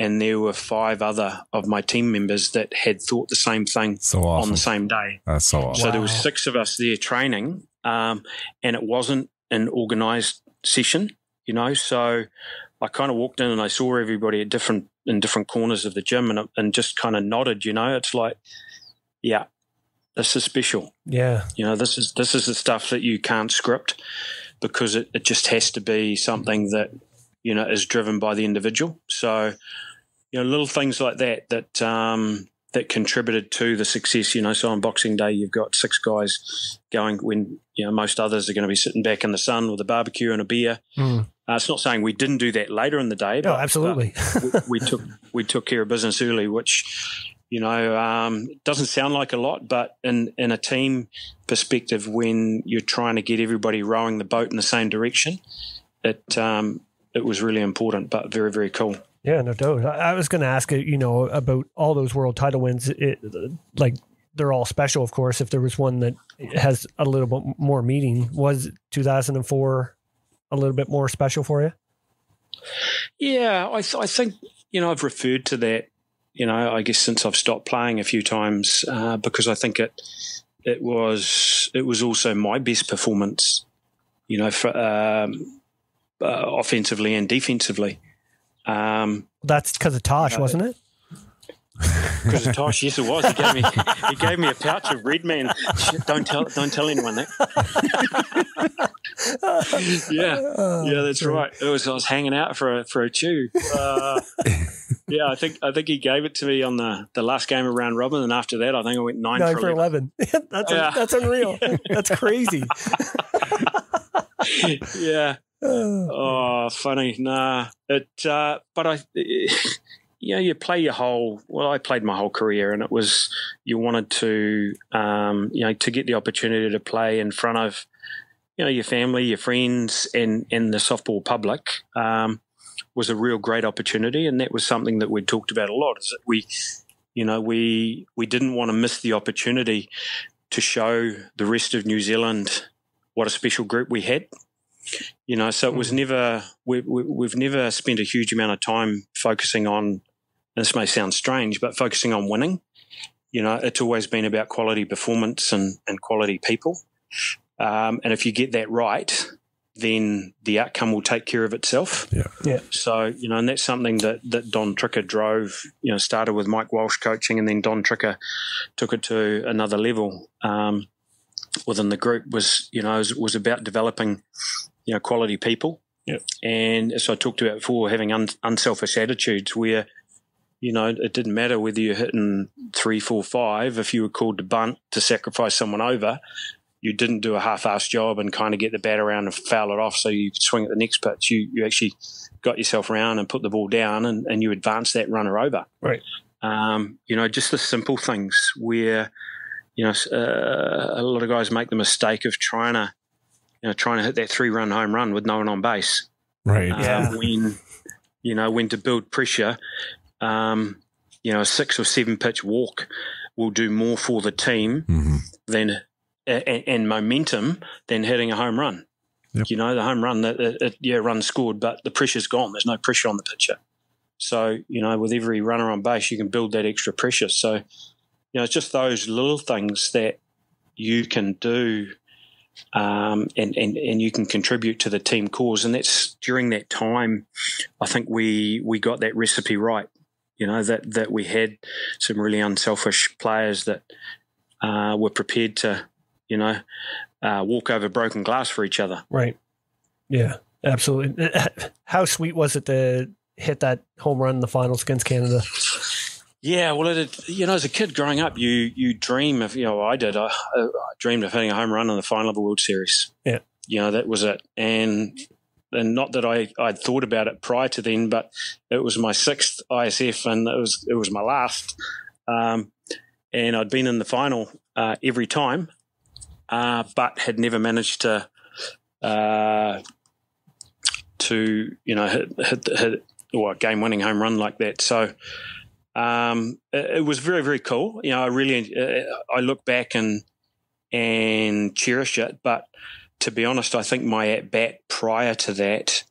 and there were five other of my team members that had thought the same thing So on the same day. That's so awesome. So there was six of us there training, um, and it wasn't an organised session, you know. So I kind of walked in and I saw everybody at different in different corners of the gym, and and just kind of nodded, you know. It's like, yeah, this is special. Yeah. You know, this is this is the stuff that you can't script because it, it just has to be something that you know is driven by the individual. So, you know, little things like that that um, that contributed to the success. You know, so on Boxing Day, you've got six guys going when you know most others are going to be sitting back in the sun with a barbecue and a beer. Mm. Uh, it's not saying we didn't do that later in the day. But- absolutely. we, we took we took care of business early, which you know um, doesn't sound like a lot, but in in a team perspective, when you're trying to get everybody rowing the boat in the same direction, it um, it was really important, but very very cool. Yeah, no doubt. I was going to ask you, you know, about all those world title wins. It, like they're all special, of course. If there was one that has a little bit more meaning, was 2004 a little bit more special for you? Yeah, I, th- I think you know I've referred to that. You know, I guess since I've stopped playing a few times uh, because I think it it was it was also my best performance. You know, for, um, uh, offensively and defensively. Um, That's because of Tosh, Uh, wasn't it? Because of Tosh, yes, it was. He gave me he gave me a pouch of Red Man. Don't tell don't tell anyone that. yeah, yeah, that's right. It was I was hanging out for a for a chew. Uh, yeah, I think I think he gave it to me on the, the last game of round robin, and after that, I think I went nine, Nine for for 11. 11. that's, Yeah. that's unreal. that's crazy. yeah. Oh, funny. Nah, it. Uh, but I, you know, you play your whole. Well, I played my whole career, and it was you wanted to, um, you know, to get the opportunity to play in front of, you know, your family, your friends, and and the softball public. Um, was a real great opportunity, and that was something that we talked about a lot. Is that we, you know, we we didn't want to miss the opportunity to show the rest of New Zealand what a special group we had. You know, so it was never we, we, we've never spent a huge amount of time focusing on. And this may sound strange, but focusing on winning. You know, it's always been about quality performance and, and quality people. Um, and if you get that right, then the outcome will take care of itself. Yeah. Yeah. So, you know, and that's something that, that Don Tricker drove, you know, started with Mike Walsh coaching and then Don Tricker took it to another level um, within the group was, you know, was, was about developing, you know, quality people. Yeah. And as I talked about before, having un, unselfish attitudes where, you know, it didn't matter whether you're hitting three, four, five, if you were called to bunt to sacrifice someone over, you didn't do a half-assed job and kind of get the bat around and foul it off so you could swing at the next pitch. You you actually got yourself around and put the ball down and, and you advance that runner over. Right. Um, you know, just the simple things where, you know, uh, a lot of guys make the mistake of trying to, you know, trying to hit that three-run home run with no one on base. Right. Um, Yeah. when you know, when to build pressure, um, you know, a six or seven pitch walk will do more for the team hmm than and, and momentum than hitting a home run. Yep. You know, the home run that it, it, yeah, run scored, but the pressure's gone. There's no pressure on the pitcher. So you know, with every runner on base, you can build that extra pressure. So you know, it's just those little things that you can do. Um, and, and, and you can contribute to the team cause. And that's during that time, I think we, we got that recipe right. You know, that, that we had some really unselfish players that uh, were prepared to, you know, uh, walk over broken glass for each other. Right. Yeah, absolutely. How sweet was it to hit that home run in the finals against Canada? Yeah, well, it, you know, as a kid growing up, you you dream of, you know, I did. I, I dreamed of hitting a home run in the final of a World Series. Yeah. You know, that was it. And and not that I I'd thought about it prior to then, but it was my sixth ISF, and it was it was my last. Um, and I'd been in the final uh, every time, uh, but had never managed to uh, to you know hit hit, hit a game winning home run like that. So um, it, it was very very cool. You know, I really uh, I look back and and cherish it. But to be honest, I think my at bat prior to that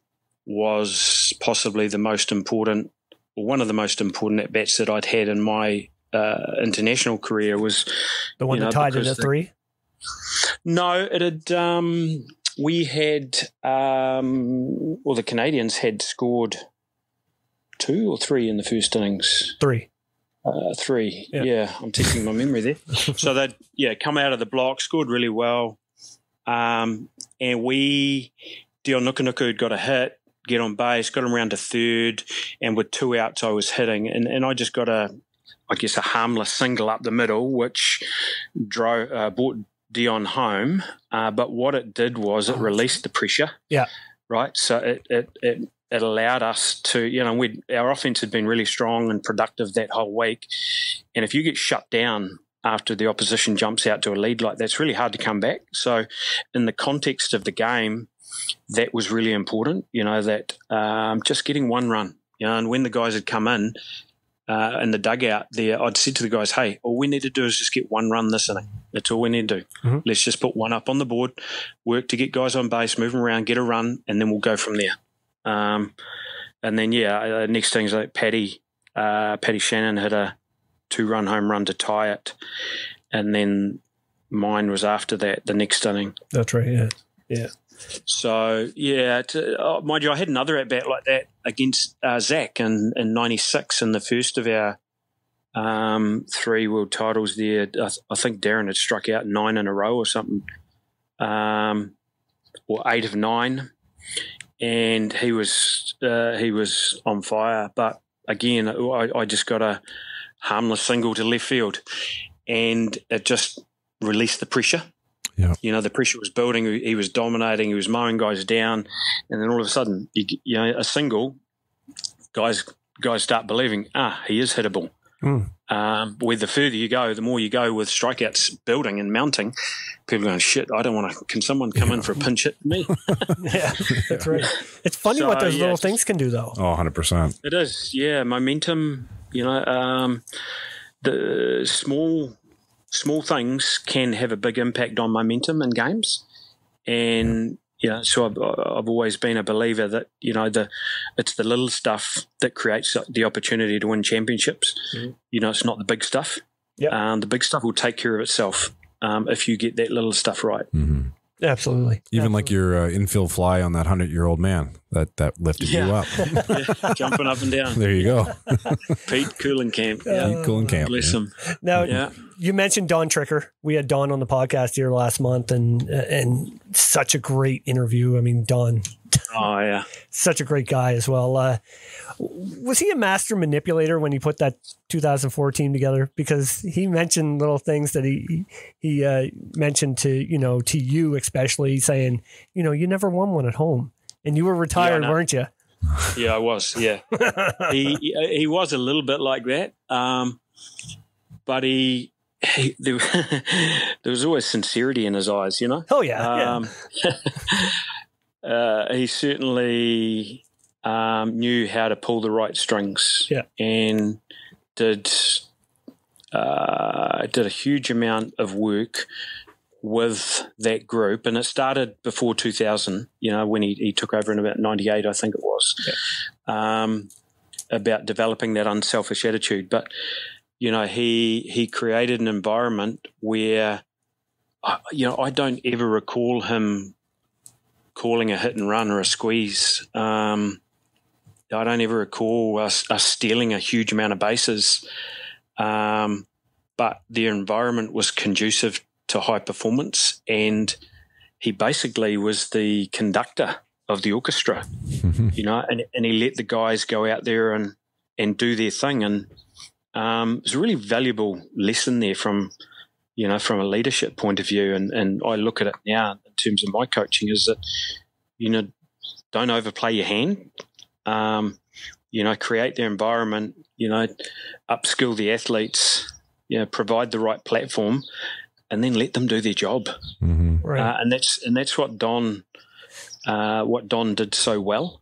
was possibly the most important, or one of the most important at bats that I'd had in my uh, international career was The one You that know, tied it at the- three? no, it had. Um, we had, um, well, the Canadians had scored two or three in the first innings. Three. Uh, three. Yeah. Yeah. I'm testing my memory there. so they'd yeah come out of the block, scored really well, um, and we Dion Nukunuku had got a hit, get on base, got him around to third, and with two outs, I was hitting, and and I just got a, I guess a harmless single up the middle, which drove uh, brought Dion home. Uh, but what it did was it released the pressure. Yeah. Right. So it it it it allowed us to, you know, we our offense had been really strong and productive that whole week, and if you get shut down after the opposition jumps out to a lead like that, it's really hard to come back. So, in the context of the game, that was really important. You know, that um, just getting one run. You know, and when the guys had come in. Uh, in the dugout there, I'd said to the guys, "Hey, all we need to do is just get one run this inning. That's all we need to do. Mhm. Let's just put one up on the board, work to get guys on base, move them around, get a run, and then we'll go from there." Um, and then yeah, uh, next things like Paddy, uh, Paddy Shannon hit a two-run home run to tie it, and then mine was after that the next inning. That's right. Yeah. Yeah. So yeah, to, oh, mind you, I had another at bat like that against uh, Zack in in '96 in the first of our um, three world titles. There, I, I think Darren had struck out nine in a row or something, um, or eight of nine, and he was uh, he was on fire. But again, I, I just got a harmless single to left field, and it just released the pressure. Yeah. You know, the pressure was building. He he was dominating. He was mowing guys down, and then all of a sudden, you, you know, a single, guys guys start believing, ah, he is hittable. Hmm. Um, where the further you go, the more you go with strikeouts building and mounting. People are going, shit, I don't want to. Can someone come in for a pinch hit me? Yeah. That's right. It's funny So, what those yeah, little things can do, though. Oh, 100%. It is, yeah. Momentum, you know, um, the small small things can have a big impact on momentum in games, and you know, so I've, I've always been a believer that you know the it's the little stuff that creates the opportunity to win championships. Mhm. You know, it's not the big stuff. Yep. Um, the big stuff will take care of itself um, if you get that little stuff right. hmm Absolutely. Even like your uh, infield fly on that 100 year old man that, that lifted you up. Yeah, jumping up and down. there you go. Pete Cooling Yeah, Pete Coolenkamp, bless yeah. him. Now, Yeah. you mentioned Don Tricker. We had Don on the podcast here last month, and and such a great interview. I mean, Don, Oh yeah. such a great guy as well. Uh, was he a master manipulator when he put that 2004 team together? Because he mentioned little things that he he uh, mentioned to you know to you especially, saying you know you never won one at home, and you were retired, know. weren't you? Yeah, I was. Yeah, he he- he was a little bit like that, um, but he, he there, there was always sincerity in his eyes. You know, Oh yeah, yeah. Uh, he certainly um, knew how to pull the right strings. Yeah. and did uh, did a huge amount of work with that group, and it started before 2000. You know, when he, he took over in about 98, I think it was, um, about developing that unselfish attitude. But you know, he he created an environment where, you know, I don't ever recall him calling a hit and run or a squeeze. Um, I don't ever recall us, us stealing a huge amount of bases. Um, but the environment was conducive to high performance, and he basically was the conductor of the orchestra, you know, and, and he let the guys go out there and, and do their thing. And um, it was a really valuable lesson there from, you know, from a leadership point of view. And, and I look at it now in terms of my coaching is that, you know, don't overplay your hand. Um, you know, create their environment, you know, upskill the athletes, you know, provide the right platform, and then let them do their job. Mm-hmm. Right. Uh, and that's and that's what Don, uh, what Don did so well.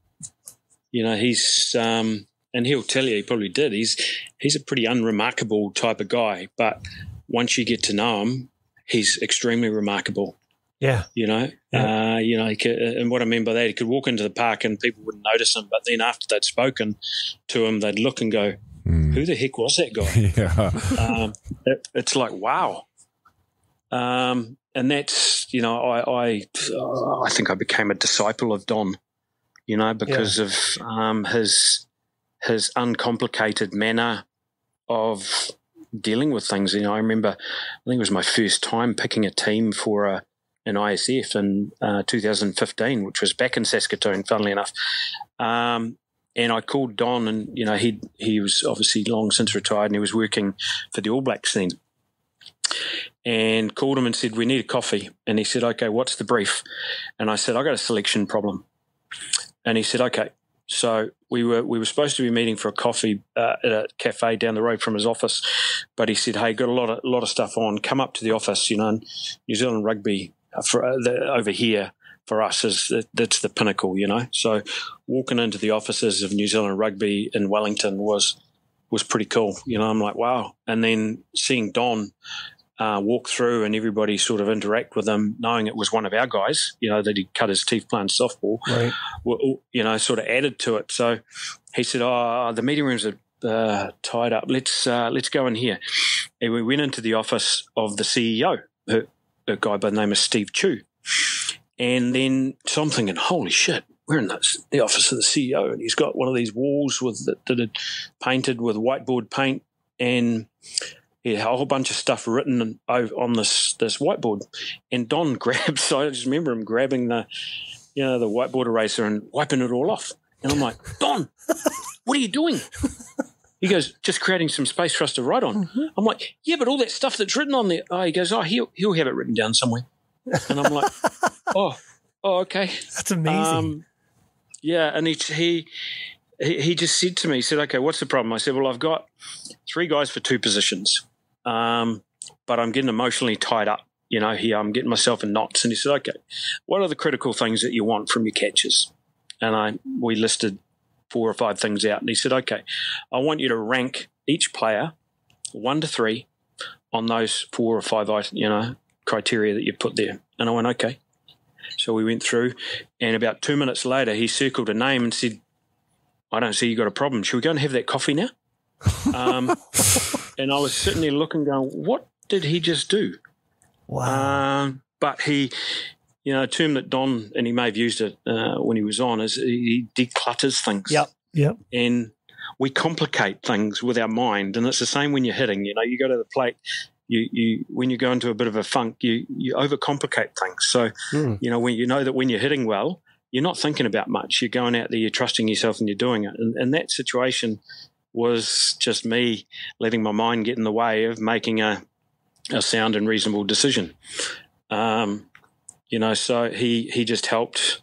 You know, he's um, and he'll tell you he probably did. He's he's a pretty unremarkable type of guy, but once you get to know him, he's extremely remarkable. yeah. You know, Yeah. uh, you know, he could, and what I mean by that, he could walk into the park and people wouldn't notice him, but then after they'd spoken to him, they'd look and go, Mm. "Who the heck was that guy?" yeah. um, it, it's like wow. Um, and that's you know I I uh, I think I became a disciple of Don, you know, because of um, his his uncomplicated manner of dealing with things. You know, I remember I think it was my first time picking a team for a an ISF in uh, 2015, which was back in Saskatoon, funnily enough. Um, and I called Don, and you know he he was obviously long since retired, and he was working for the All Blacks then. And called him and said, "We need a coffee." And he said, "Okay, what's the brief?" And I said, "I got a selection problem." And he said, "Okay." So we were we were supposed to be meeting for a coffee uh, at a cafe down the road from his office, but he said, "Hey, got a lot of lot of stuff on. Come up to the office. You know, New Zealand rugby uh, for uh, the, over here for us is that's the pinnacle. You know, so walking into the offices of New Zealand Rugby in Wellington was was pretty cool. You know, I'm like, wow. And then seeing Don uh, walk through and everybody sort of interact with him, knowing it was one of our guys, you know, that he cut his teeth playing softball, Right. you know, sort of added to it. So he said, "Oh, the meeting rooms are uh, tied up. Let's uh, let's go in here." And we went into the office of the CEO, a, a guy by the name of Steve Tew. And then so I'm thinking, "Holy shit!" We're in the, the office of the CEO, and he's got one of these walls with that, that are painted with whiteboard paint, and he had a whole bunch of stuff written on this this whiteboard. And Don grabs, so I just remember him grabbing the, you know, the whiteboard eraser and wiping it all off. And I'm like, Don, what are you doing? He goes, just creating some space for us to write on. I'm like, yeah, but all that stuff that's written on there. Oh, he goes, oh, he'll he'll have it written down somewhere. And I'm like, oh, oh, okay. That's amazing. Um, yeah, and he, he he he just said to me, he said, "Okay, what's the problem?" I said, "Well, I've got three guys for two positions, um, but I'm getting emotionally tied up. You know, here I'm getting myself in knots." And he said, "Okay, what are the critical things that you want from your catches?" And I we listed four or five things out, and he said, "Okay, I want you to rank each player one to three on those four or five, you know, criteria that you put there." And I went, "Okay." So we went through, and about two minutes later, he circled a name and said, I don't see you got a problem. Should we go and have that coffee now? Um, and I was sitting there looking, going, what did he just do? wow. Um, but he, you know, a term that Don, and he may have used it uh, when he was on, is he declutters things. Yep. Yep. And we complicate things with our mind. And it's the same when you're hitting. You know, you go to the plate, you, you when you go into a bit of a funk, you, you overcomplicate things. So, Hmm. you know, when you know that when you're hitting well, you're not thinking about much. You're going out there, you're trusting yourself, and you're doing it. And, and that situation was just me letting my mind get in the way of making a, a sound and reasonable decision. Um, you know, so he he just helped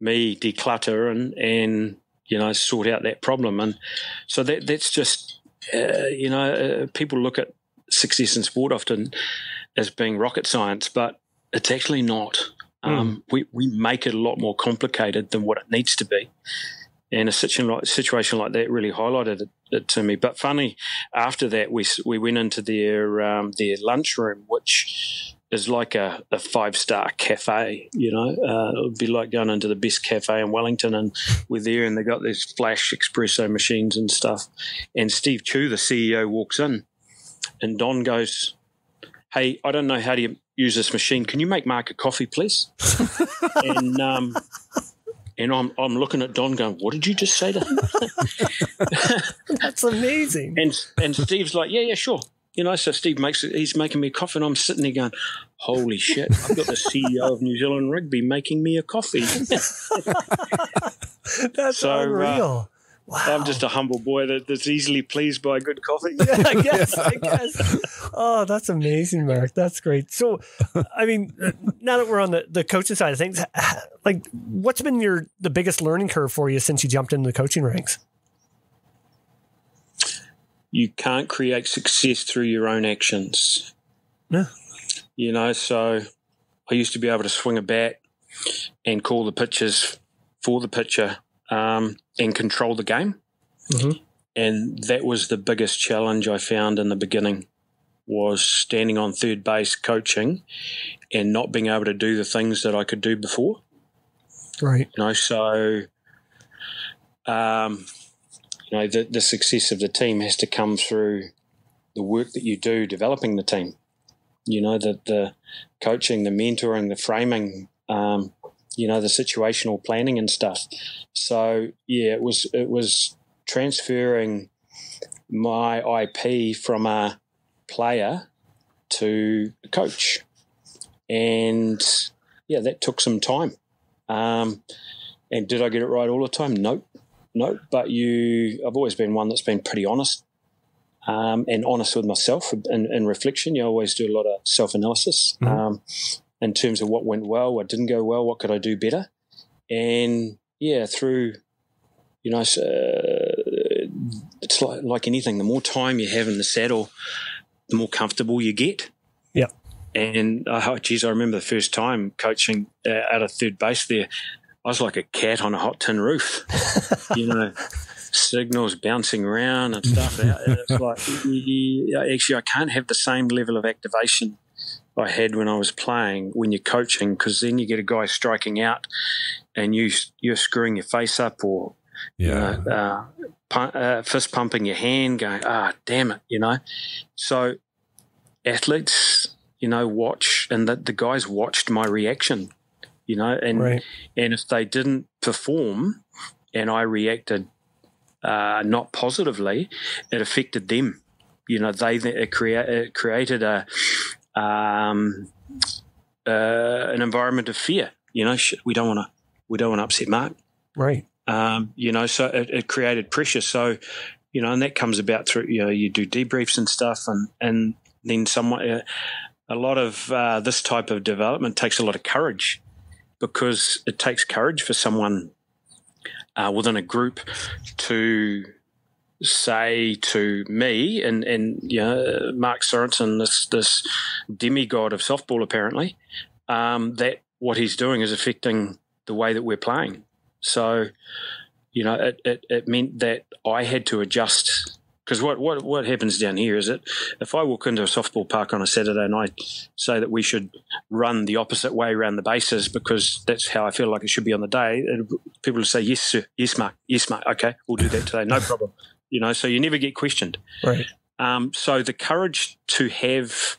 me declutter and and you know sort out that problem. And so that that's just uh, you know uh, people look at success in sport often as being rocket science, but it's actually not. Um, we, we make it a lot more complicated than what it needs to be. And a situation like, situation like that really highlighted it, it, to me. But funny, after that, we we went into their um, their lunchroom, which is like a, a five star cafe. You know, uh, it would be like going into the best cafe in Wellington, and we're there, and they got these flash espresso machines and stuff. And Steve Tew, the CEO, walks in, and Don goes, "Hey, I don't know how to use this machine. Can you make Mark a coffee, please?" and um, and I'm I'm looking at Don, going, "What did you just say to him?" That's amazing. And and Steve's like, "Yeah, yeah, sure." You know, so Steve makes it. He's making me a coffee, and I'm sitting there going, "Holy shit! I've got the CEO of New Zealand Rugby making me a coffee." That's So, uh, unreal. Wow. I'm just a humble boy that, that's easily pleased by good coffee. yeah, I guess. I guess. Oh, that's amazing, Mark. That's great. So, I mean, now that we're on the, the coaching side of things, like, what's been your the biggest learning curve for you since you jumped into the coaching ranks? you can't create success through your own actions. Yeah. You know, so I used to be able to swing a bat and call the pitches for the pitcher um, and control the game. Mhm. And that was the biggest challenge I found in the beginning was standing on third base coaching and not being able to do the things that I could do before. Right. You know, so um, you know the, the success of the team has to come through the work that you do developing the team. You know, the the coaching, the mentoring, the framing, um, you know, the situational planning and stuff. So yeah, it was it was transferring my IP from a player to a coach, and yeah, that took some time. Um, and did I get it right all the time? Nope, nope. But you, I've always been one that's been pretty honest um, and honest with myself in, in reflection. You always do a lot of self analysis Mhm. um, in terms of what went well, what didn't go well, what could I do better, and yeah, through you know, uh, it's like like anything. The more time you have in the saddle, the more comfortable you get. Yeah. And uh, geez, I remember the first time coaching uh, out of third base there. I was like a cat on a hot tin roof, you know, signals bouncing around and stuff. It's like, yeah, actually, I can't have the same level of activation I had when I was playing when you're coaching, because then you get a guy striking out and you you're screwing your face up or Yeah. uh, uh, pu- uh, fist pumping your hand, going, ah, damn it, you know. So athletes, you know, watch, and the, the guys watched my reaction, you know, and Right. and if they didn't perform, and I reacted uh, not positively, it affected them. You know, they it, crea- it created a um, uh, an environment of fear. You know, we don't want to we don't want to upset Mark Right. um, you know, so it, it created pressure. So, you know, and that comes about through, you know, you do debriefs and stuff, and and then someone, uh, a lot of uh, this type of development takes a lot of courage because it takes courage for someone uh, within a group to say to me and and you know Mark Sorenson, this this demigod of softball, apparently, um, that what he's doing is affecting the way that we're playing. So, you know, it, it, it meant that I had to adjust. Because what, what, what happens down here is that if I walk into a softball park on a Saturday and I say that we should run the opposite way around the bases because that's how I feel like it should be on the day, people will say, yes, sir. Yes, Mark. Yes, Mark. Okay, we'll do that today. No problem. You know, so you never get questioned. Right. Um, so the courage to have,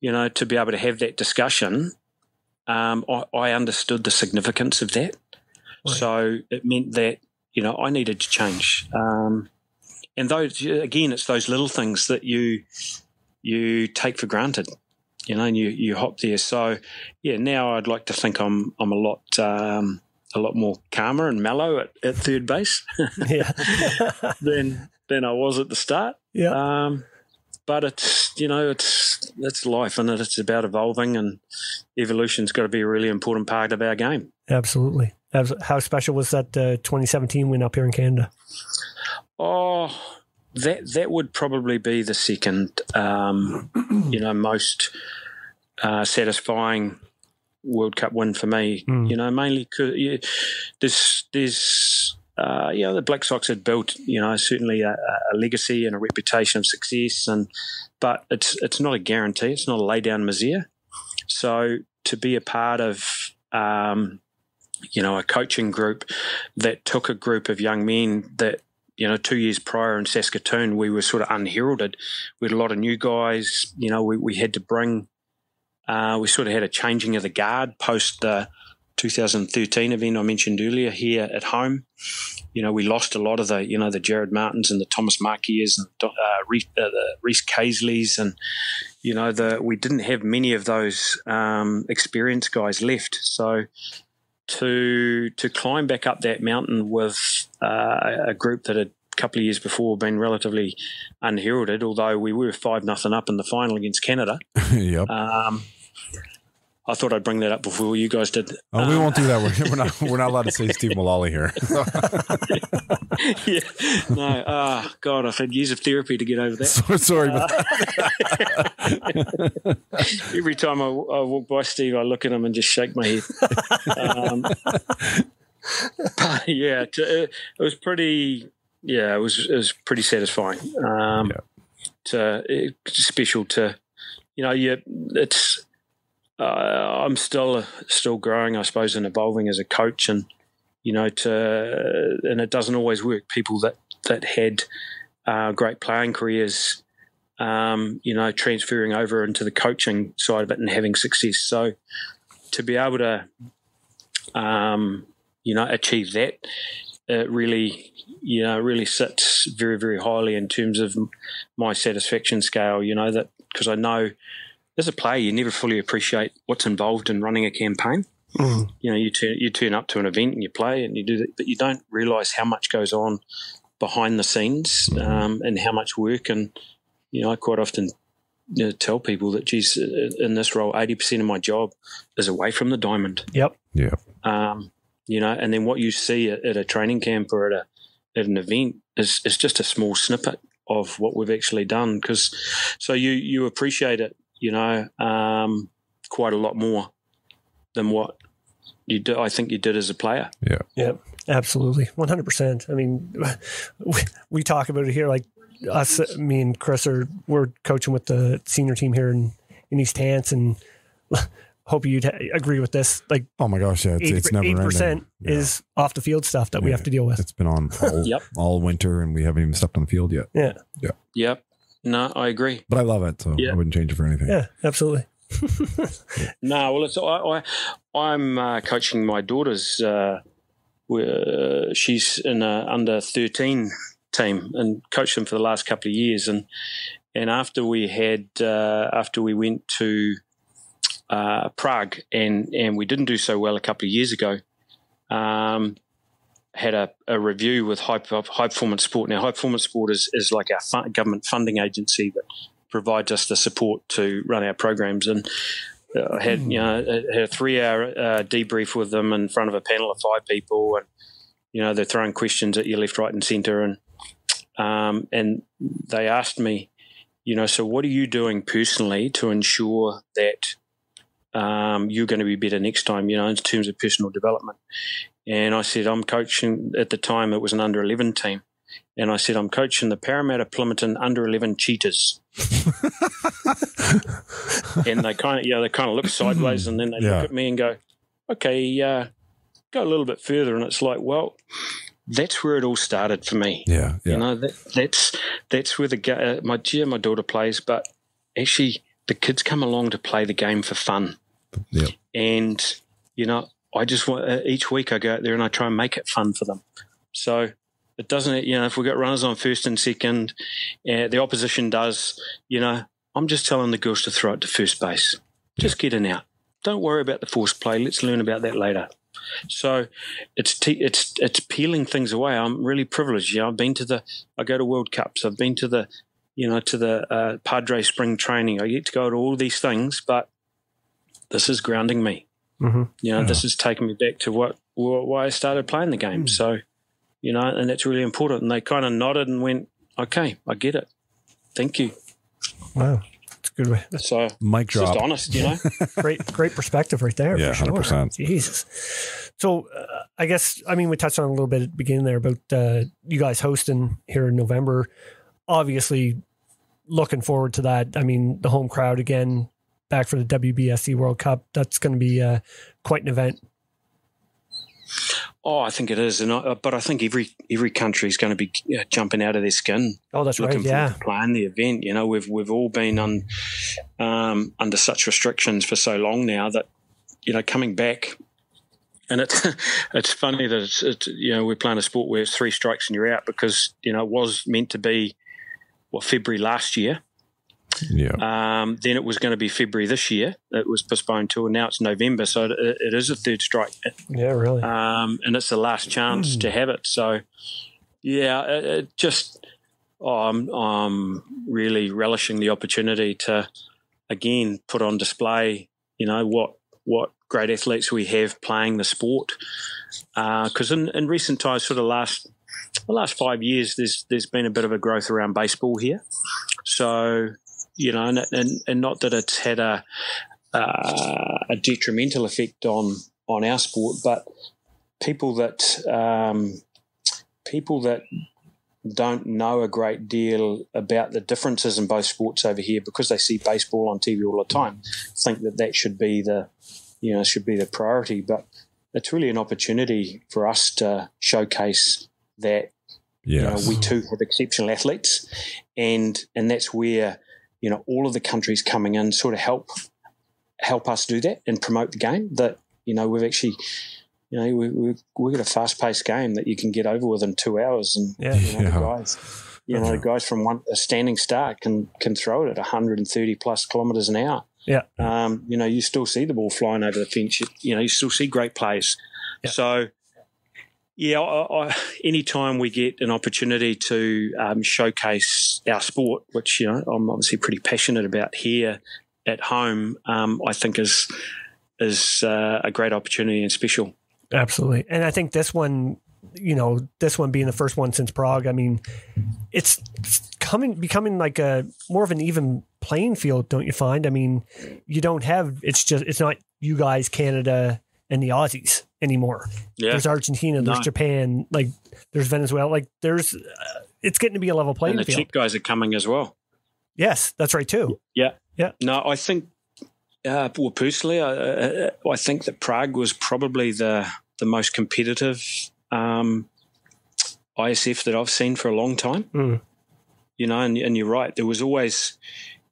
you know, to be able to have that discussion, um, I, I understood the significance of that. Right. So it meant that you know I needed to change. Um, and those again, it's those little things that you you take for granted, you know, and you you hop there. So yeah, now I'd like to think I'm I'm a lot um, a lot more calmer and mellow at, at third base Yeah. than than I was at the start. yeah. Um, but it's you know it's it's life and it? it's about evolving and evolution's got to be a really important part of our game. Absolutely. How special was that uh, 2017 win up here in Canada? Oh, that that would probably be the second, um, you know, most uh, satisfying World Cup win for me. Mm. You know, mainly because yeah, there's there's uh, you know, the Black Sox had built, you know, certainly a, a, legacy and a reputation of success, and but it's it's not a guarantee. It's not a lay down misère. So to be a part of, um, you know, a coaching group that took a group of young men that you know, two years prior in Saskatoon, we were sort of unheralded. We had a lot of new guys. You know, we, we had to bring, uh, we sort of had a changing of the guard post the 2013 event I mentioned earlier here at home. You know, we lost a lot of the, you know, the Jared Martins and the Thomas Markiers and uh, Reese, uh, the Reese Casleys and, you know, the we didn't have many of those um, experienced guys left. So to to climb back up that mountain with uh, a group that had a couple of years before been relatively unheralded, although we were five nothing up in the final against Canada. yep. Um, I thought I'd bring that up before you guys did. Oh, we um, won't do that. We're, we're, not. We're not allowed to say Steve Mullally here. yeah. No. Oh, God, I've had years of therapy to get over that. So, sorry. Uh, every time I, I, walk by Steve, I look at him and just shake my head. Um, but yeah, to, it was pretty. Yeah, it was it was pretty satisfying. Um, yeah. To it, special to, you know, yeah, it's uh, I'm still still growing, I suppose, and evolving as a coach, and you know, to and it doesn't always work. People that that had uh, great playing careers, um, you know, transferring over into the coaching side of it and having success. So to be able to, um, you know, achieve that, it really, you know, really sits very, very highly in terms of my satisfaction scale. You know that because I know as a player, you never fully appreciate what's involved in running a campaign. Mm. You know, you turn you turn up to an event and you play and you do that, but you don't realise how much goes on behind the scenes um, and how much work. And you know, I quite often you know, tell people that, geez, in this role, eighty percent of my job is away from the diamond. Yep. Yeah. Um, you know, and then what you see at, at a training camp or at a at an event is is just a small snippet of what we've actually done. Because so you you appreciate it you know, um, quite a lot more than what you do. I think you did as a player. Yeah. Yeah. Absolutely. 100%. I mean, we, we talk about it here. Like us, me and Chris are, we're coaching with the senior team here in, in East Hants and hope you'd agree with this. Like, oh my gosh, yeah, it's, 80, it's never 8% yeah. is off the field stuff that yeah. we have to deal with. It's been on all, yep. all winter and we haven't even stepped on the field yet. Yeah. Yeah. Yep. No, I agree. But I love it, so yeah. I wouldn't change it for anything. Yeah, absolutely. no, well, it's I, I am uh, coaching my daughter's. Uh, uh, she's in a under thirteen team and coached them for the last couple of years. And and after we had uh, after we went to uh, Prague and and we didn't do so well a couple of years ago. Um, had a, a review with High, High Performance Sport. Now, High Performance Sport is, is like our fun, government funding agency that provides us the support to run our programs. And uh, I had, you know, had a three hour uh, debrief with them in front of a panel of five people. And, you know, they're throwing questions at you left, right, and centre. And, um, and they asked me, you know, so what are you doing personally to ensure that um, you're going to be better next time, you know, in terms of personal development. And I said, I'm coaching, at the time it was an under 11 team. And I said, I'm coaching the Parramatta Plympton under 11 cheetahs. and they kind of, yeah, they kind of look sideways and then they yeah. look at me and go, okay, uh, go a little bit further. And it's like, well, that's where it all started for me. Yeah. yeah. You know, that, that's, that's where the, uh, my, yeah, my daughter plays, but actually the kids come along to play the game for fun. Yeah. And, you know, I just want uh, each week I go out there and I try and make it fun for them. So it doesn't, you know, if we've got runners on first and second, uh, the opposition does, you know, I'm just telling the girls to throw it to first base. Just get in out. Don't worry about the forced play. Let's learn about that later. So it's te- it's it's peeling things away. I'm really privileged. You know, I've been to the I go to World Cups. I've been to the you know to the uh, Padre Spring Training. I get to go to all these things, but this is grounding me. Mm-hmm. You know, yeah. this has taken me back to what, why I started playing the game. Mm. So, you know, and that's really important. And they kind of nodded and went, "Okay, I get it. Thank you." Wow, that's a good. way- That's So Mic it's just honest, you know. great, great perspective right there. Yeah, 100%. Jesus. So uh, I guess I mean we touched on a little bit at the beginning there about uh, you guys hosting here in November. Obviously, looking forward to that. I mean, the home crowd again back for the WBSC World Cup. That's going to be uh, quite an event. Oh, I think it is, and I, but I think every every country is going to be uh, jumping out of their skin Oh, that's looking right. Yeah. forward to playing the event. You know, we've we've all been on um, under such restrictions for so long now that you know coming back. And it's it's funny that it's, it's you know we're playing a sport where it's three strikes and you're out because you know it was meant to be what February last year. Yeah. Um, then it was going to be February this year. It was postponed to, and now it's November. So it, it is a third strike Yeah, really. um, and it's the last chance to have it. So, yeah, it, it just oh, I'm I'm really relishing the opportunity to again put on display, you know what what great athletes we have playing the sport. Because in, in recent times, sort of last the last five years, there's there's been a bit of a growth around baseball here. So you know, and and, and not that it's had a uh, a detrimental effect on on our sport, but people that um, people that don't know a great deal about the differences in both sports over here because they see baseball on TV all the time think that that should be the you know should be the priority. But it's really an opportunity for us to showcase that you know, we too have exceptional athletes, and and that's where you know all of the countries coming in sort of help help us do that and promote the game. That you know we've actually. You know, we, we, we've got a fast paced game that you can get over with in two hours. And, Yeah. you know, Yeah. the guys, you know, the guys from one, a standing start can, can throw it at 130 plus kilometres an hour. Yeah. Um, you know, you still see the ball flying over the fence. You, you know, you still see great plays. Yeah. So, yeah, I, I, anytime we get an opportunity to um, showcase our sport, which you know I'm obviously pretty passionate about here at home, um, I think is is uh, a great opportunity and special. Absolutely. And I think this one, you know, this one being the first one since Prague, I mean, it's coming becoming like a more of an even playing field, don't you find? I mean, you don't have it's just it's not you guys, Canada and the Aussies anymore. Yeah, There's Argentina, there's No. Japan, like there's Venezuela, like there's uh, it's getting to be a level playing and the field. Czech guys are coming as well. yes, that's right too. Yeah, yeah. No, I think, uh, well, personally, I, I, I think that Prague was probably the the most competitive um, ISF that I've seen for a long time. Mm. You know, and, and you're right. There was always,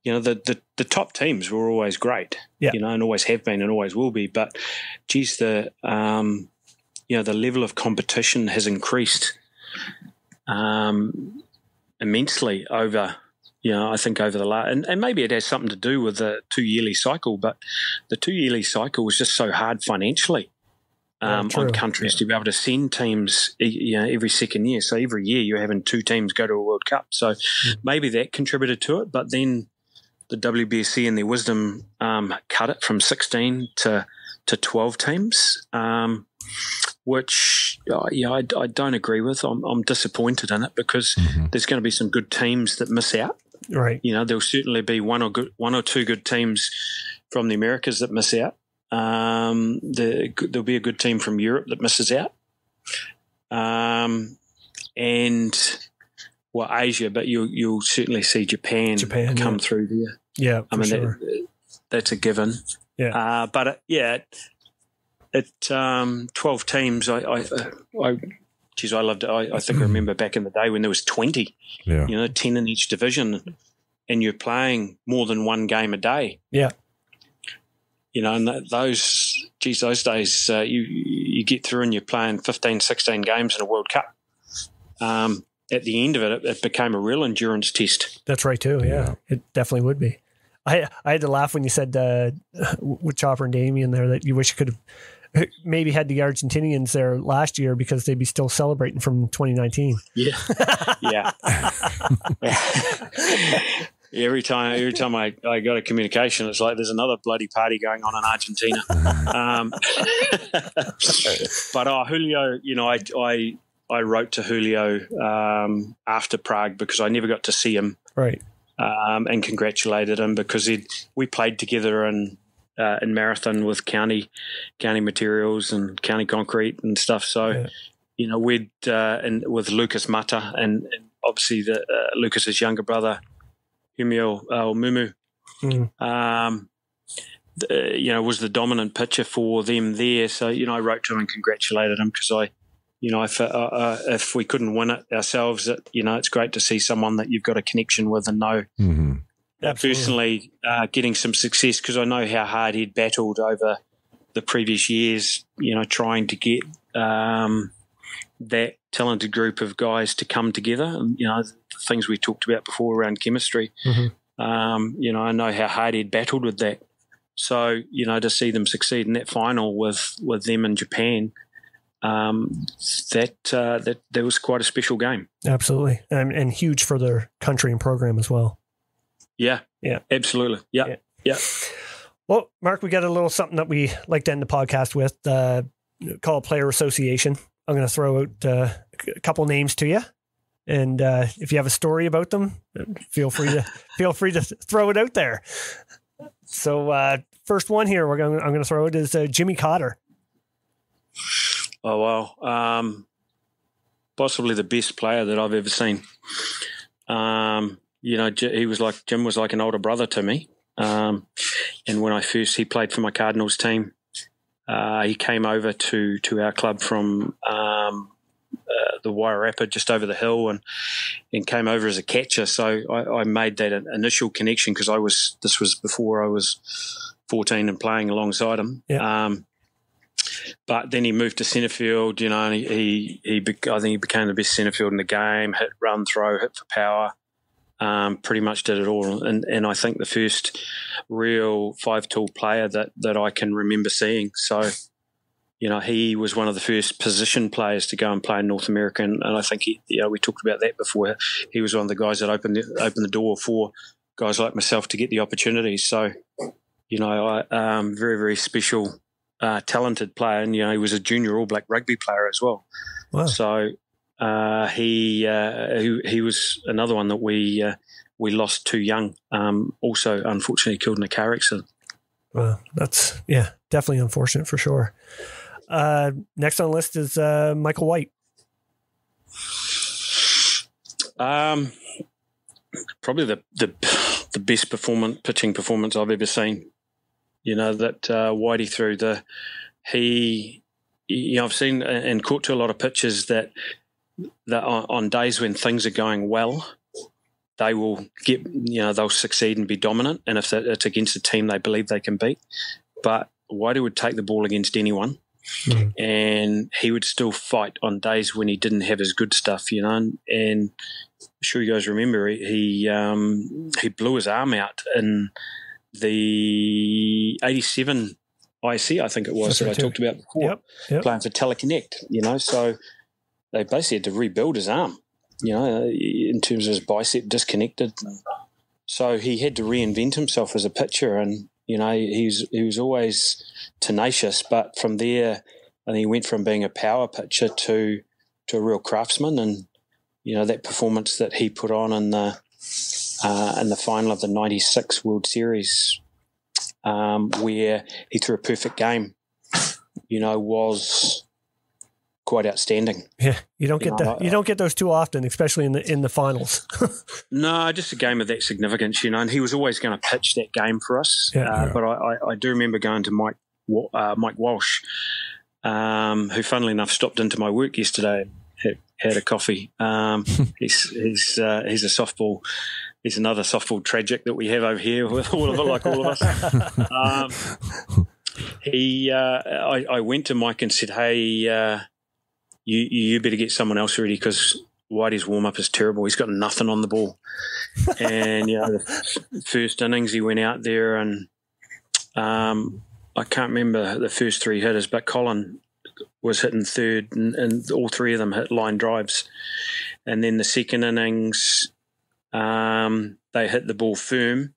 you know, the, the the top teams were always great. Yeah. You know, and always have been and always will be. But, geez, the um, you know the level of competition has increased um, immensely over you know, I think over the last, and, and maybe it has something to do with the two yearly cycle, but the two yearly cycle was just so hard financially um, true. on countries to be able to send teams, you know, every second year. So every year you're having two teams go to a World Cup. So maybe that contributed to it, but then the WBSC and their wisdom um, cut it from 16 to to 12 teams, um, which uh, yeah, I, I don't agree with. I'm, I'm disappointed in it because Mhm. there's going to be some good teams that miss out. Right. You know, there'll certainly be one or good, one or two good teams from the Americas that miss out. Um, the, there'll be a good team from Europe that misses out, um, and well, Asia. But you'll you'll certainly see Japan, Japan, come yeah. through there. Yeah, I mean, sure. that, that's a given. Yeah. Uh, but it, yeah, it, it um, twelve teams. I, I, I, geez, I loved it. I, I think I remember back in the day when there was twenty Yeah. you know, 10 in each division, and you're playing more than one game a day. Yeah. You know, and th- those, geez, those days uh, you you get through and you're playing 15, 16 games in a World Cup. Um, at the end of it, it, it became a real endurance test. That's right too. Yeah, Yeah. it definitely would be. I I had to laugh when you said uh, with Chopper and Damien there that you wish you could have maybe had the Argentinians there last year because they'd be still celebrating from 2019. Yeah. yeah. every time every time I, I got a communication, it's like there's another bloody party going on in Argentina. um, but oh, Julio, you know, I, I, I wrote to Julio um, after Prague because I never got to see him Right. um, and congratulated him because he we played together in uh, in marathon with county county materials and county concrete and stuff. So Yeah. you know we'd uh, and with Lucas Mata and, and obviously the uh, Lucas's younger brother Humio uh, Mumu. Mm. Um, the, you know, was the dominant pitcher for them there. So, you know, I wrote to him and congratulated him because I, you know, if uh, uh, if we couldn't win it ourselves, it, you know, it's great to see someone that you've got a connection with and know hmm personally uh, getting some success because I know how hard he'd battled over the previous years, you know, trying to get um, that talented group of guys to come together. And, you know, the things we talked about before around chemistry. Mhm. Um, you know, I know how hard he'd battled with that. So, you know, to see them succeed in that final with, with them in Japan, um, that, uh, that that was quite a special game. Absolutely. And, and huge for their country and program as well. Yeah. Yeah. Absolutely. Yeah. Yeah. Yeah. Well, Mark, we got a little something that we like to end the podcast with, uh, called Player Association. I'm going to throw out uh, a couple names to you. And uh, if you have a story about them, feel free to feel free to throw it out there. So, uh, first one here, we're going. I'm going to throw it is uh, Jimmy Cotter. Oh wow! Um, possibly the best player that I've ever seen. Um, you know, he was like Jim was like an older brother to me. Um, and when I first he played for my Cardinals team, uh, he came over to to our club from um, uh, the Wairarapa just over the hill, and and came over as a catcher. So I, I made that initial connection because I was this was before I was fourteen and playing alongside him. Yeah. Um, but then he moved to centre field, you know, he, he, he I think he became the best centre field in the game, hit, run, throw, hit for power, um, pretty much did it all. And, and I think the first real five tool player that, that I can remember seeing. So, you know, he was one of the first position players to go and play in North America. And, and I think, he, you know, we talked about that before. He was one of the guys that opened the, opened the door for guys like myself to get the opportunities. So, you know, I, um, very, very special uh, talented player, and you know he was a junior All Black rugby player as well. Wow. So uh, he, uh, he he was another one that we uh, we lost too young. Um, also, unfortunately, killed in a car accident. Well, that's yeah, definitely unfortunate for sure. Uh, next on the list is uh, Michael White. Um, probably the, the the best performance pitching performance I've ever seen. You know that uh, Whitey threw the he. You know, I've seen and caught to a lot of pitches that that on, on days when things are going well, they will get you know they'll succeed and be dominant, and if it's against a team they believe they can beat, but Whitey would take the ball against anyone. Mhm. And he would still fight on days when he didn't have his good stuff, you know. And, and I'm sure you guys remember he he, um, he blew his arm out in the '87 ISC, I think it was That's that I too. talked about before, Yep, yep. playing for Teleconnect. You know, so they basically had to rebuild his arm. You know, uh, in terms of his bicep disconnected. So he had to reinvent himself as a pitcher, and you know he's he was always tenacious. But from there, and he went from being a power pitcher to to a real craftsman, and you know that performance that he put on in the uh, in the final of the '96 World Series, um, where he threw a perfect game, you know, was quite outstanding. Yeah, you don't get You know, that. You don't get those too often, especially in the in the finals. No, just a game of that significance, you know. And he was always going to pitch that game for us. Yeah. uh, But I, I, I do remember going to Mike uh, Mike Walsh, um, who, funnily enough, stopped into my work yesterday. Had, had a coffee. Um, he's he's uh, he's a softball. He's another softball tragic that we have over here with all of it, like all of us. Um, he, uh, I, I went to Mike and said, "Hey, uh, you you better get someone else ready because Whitey's warm up is terrible. He's got nothing on the ball." and you know, the first innings he went out there and um, I can't remember the first three hitters, but Colin was hitting third, and, and all three of them hit line drives. And then the second innings, um, they hit the ball firm.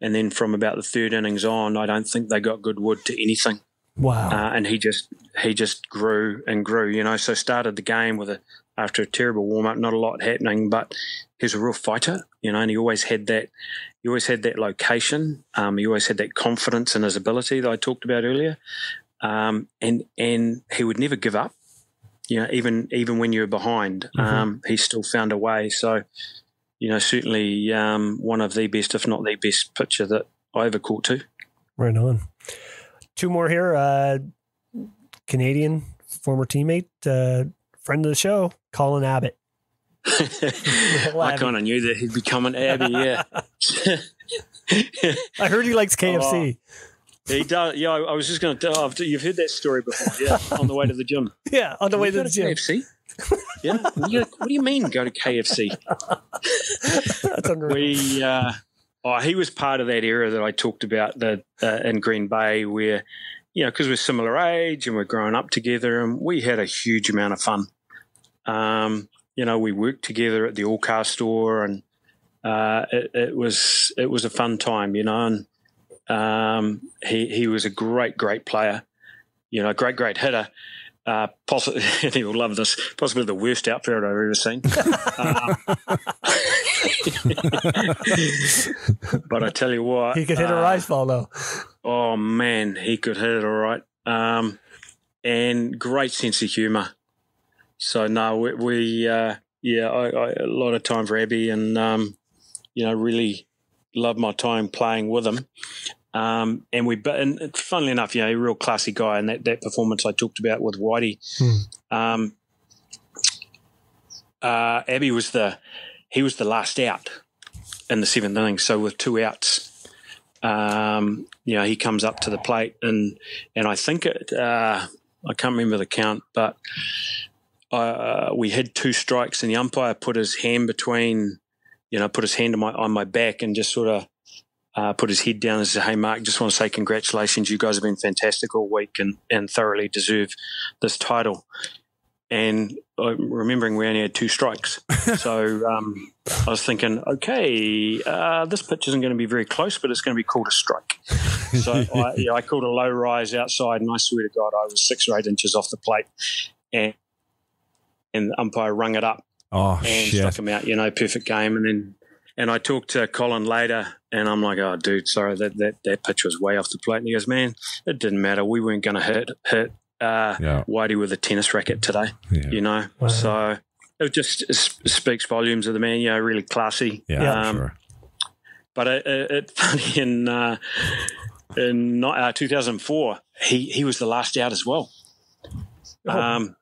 And then from about the third innings on, I don't think they got good wood to anything. wow. Uh, and he just he just grew and grew, you know. So started the game with a after a terrible warm up, not a lot happening, but he's a real fighter, you know, and he always had that. He always had that location. Um, he always had that confidence in his ability that I talked about earlier, um, and and he would never give up. You know, even even when you were behind, Mhm. um, he still found a way. So, you know, certainly um, one of the best, if not the best, pitcher that I ever caught to. Right on. Two more here. Uh, Canadian former teammate, uh, friend of the show, Colin Abbott. I kind of knew that he'd become an Abbey. Yeah. I heard he likes Oh, KFC. He does. Yeah, I I was just going to tell. You've heard that story before, yeah? On the way to the gym. Yeah, on the way to the gym. KFC. Yeah. What do, you, what do you mean go to KFC? That's unreal. We. Uh, oh, he was part of that era that I talked about that uh, in Green Bay, where you know, because we're similar age and we're growing up together, and we had a huge amount of fun. Um, you know, we worked together at the All Car store, and uh, it, it was it was a fun time. You know, and um, he he was a great great player. You know, great great hitter. Uh, possibly, and he will love this. Possibly the worst outfielder I've ever seen. Um, but I tell you what, he could hit a uh, rise ball though. Oh man, he could hit it all right. Um, and great sense of humour. So no, we, we uh, yeah, I, I, a lot of time for Abby, and um, you know, really love my time playing with him. Um, and we, but and funnily enough, you know, a real classy guy, and that, that performance I talked about with Whitey. Hmm. Um, uh, Abby was the he was the last out in the seventh inning, so with two outs um, you know, he comes up to the plate and and I think it, uh, I can't remember the count, but uh, we had two strikes and the umpire put his hand between, you know, put his hand on my on my back and just sort of uh, put his head down and said, "Hey, Mark, just want to say congratulations. You guys have been fantastic all week and and thoroughly deserve this title." And I'm remembering we only had two strikes, so um, I was thinking, okay, uh, this pitch isn't going to be very close, but it's going to be called a strike. So I, yeah, I called a low rise outside, and I swear to God, I was six or eight inches off the plate, and and the umpire rung it up Oh and shit! struck him out. You know, perfect game. And then and I talked to Colin later, and I'm like, oh, dude, sorry that that that pitch was way off the plate. And he goes, man, it didn't matter. We weren't going to hit hit uh, Yeah, Whitey with a tennis racket today yeah, you know. Wow. So it just s- speaks volumes of the man. You know, really classy. yeah, Yeah. Um, sure. But it, it, it funny in uh, in not, uh, 2004, he he was the last out as well. Oh, Um,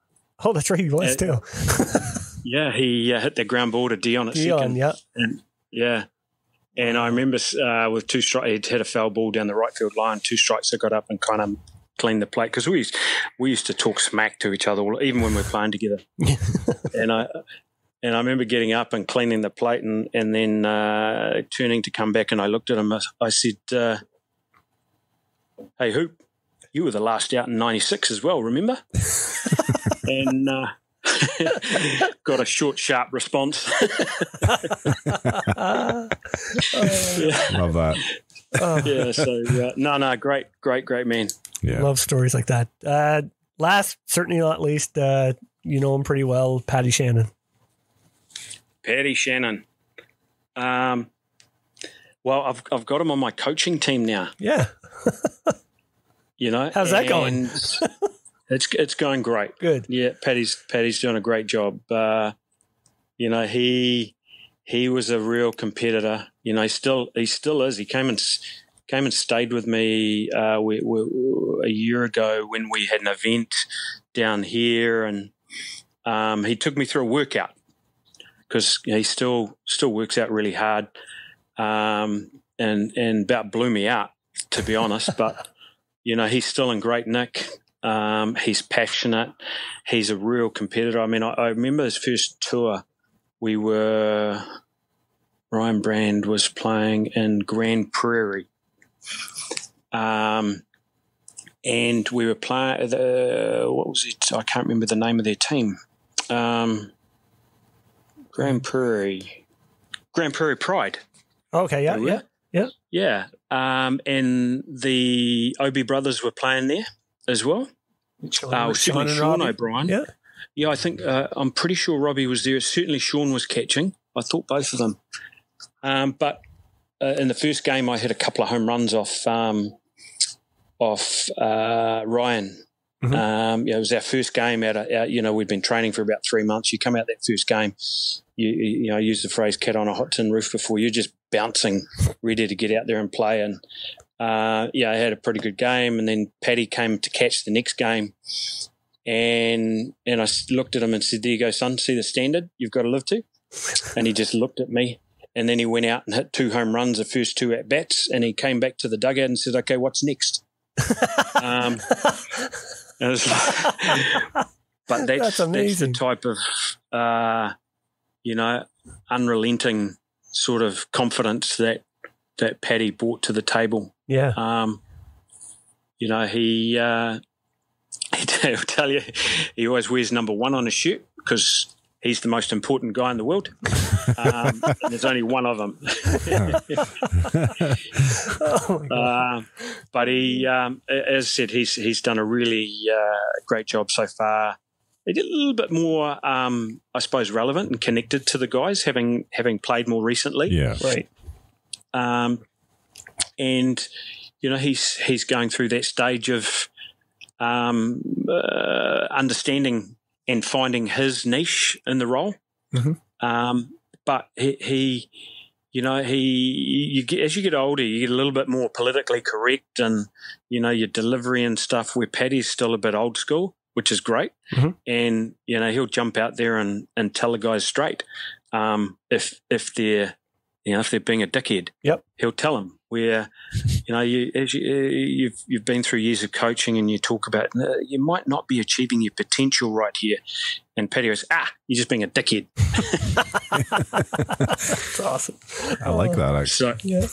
oh, that's right. He was uh, too. yeah, he uh, hit the ground ball to Dion at Dion, second. yeah. And, yeah. And I remember uh, with two strikes, he'd hit a foul ball down the right field line. Two strikes, I got up and kind of cleaned the plate because we used, we used to talk smack to each other, even when we were playing together. and I and I remember getting up and cleaning the plate, and and then uh, turning to come back, and I looked at him. I, I said, uh, "Hey, Hoop, you were the last out in '96 as well, remember?" and uh, got a short, sharp response. yeah, Love that. Oh, yeah. So uh, no, no, great, great, great man. Yeah, Love stories like that. Uh, last, certainly not least, uh, you know him pretty well, Paddy Shannon. Paddy Shannon. Um, well, I've I've got him on my coaching team now. Yeah, You know, How's that going? It's it's going great. good. Yeah, Paddy's Paddy's doing a great job. Uh, you know, he he was a real competitor. You know, he still he still is. He came and came and stayed with me uh, we, we, a year ago when we had an event down here, and um, he took me through a workout because he still still works out really hard, um, and and about blew me out to be honest. but you know, he's still in great nick. Um, he's passionate. He's a real competitor. I mean, I, I remember his first tour. We were Ryan Brand was playing in Grand Prairie, um, and we were playing. The what was it? I can't remember the name of their team. Um, Grand Prairie, Grand Prairie Pride. Okay, yeah, Remember? yeah. Yeah. Um, and the O'Brien brothers were playing there as well. Sean, Uh, Sean and Sean O'Brien. Yeah. Yeah, I think uh, I'm pretty sure Robbie was there. Certainly Sean was catching. I thought both of them. Um, but uh, in the first game, I hit a couple of home runs off um, off uh, Ryan. Mhm. Um, yeah, it was our first game out, of, out. You know, we'd been training for about three months. You come out that first game, you you, you know, I use the phrase "cat on a hot tin roof" before. You're just bouncing, ready to get out there and play. And uh, yeah, I had a pretty good game. And then Paddy came to catch the next game, and and I looked at him and said, "There you go, son. See the standard you've got to live to." And he just looked at me, and then he went out and hit two home runs, the first two at bats, and he came back to the dugout and said, "Okay, what's next?" um, like- but that's, That's that's, the type of uh, you know unrelenting sort of confidence that that Paddy brought to the table. Yeah. Um, you know, he uh, he'll tell you he always wears number one on his shirt because he's the most important guy in the world. Um, and there's only one of them. Oh. Uh, but he, um, as I said, he's he's done a really uh, great job so far. He did a little bit more, um, I suppose, relevant and connected to the guys, having having played more recently. Yeah. right. Um, and you know he's he's going through that stage of um, uh, understanding and finding his niche in the role. Mhm. Um, but he, he, you know, he you get as you get older, you get a little bit more politically correct, and you know your delivery and stuff. Where Paddy's still a bit old school, which is great, Mhm. and you know he'll jump out there and and tell the guys straight um, if if they're you know if they're being a dickhead. Yep. he'll tell them where you know you as you, uh, you've you've been through years of coaching and you talk about uh, you might not be achieving your potential right here, and Paddy goes ah you're just being a dickhead. That's awesome. I like that actually. So Yeah.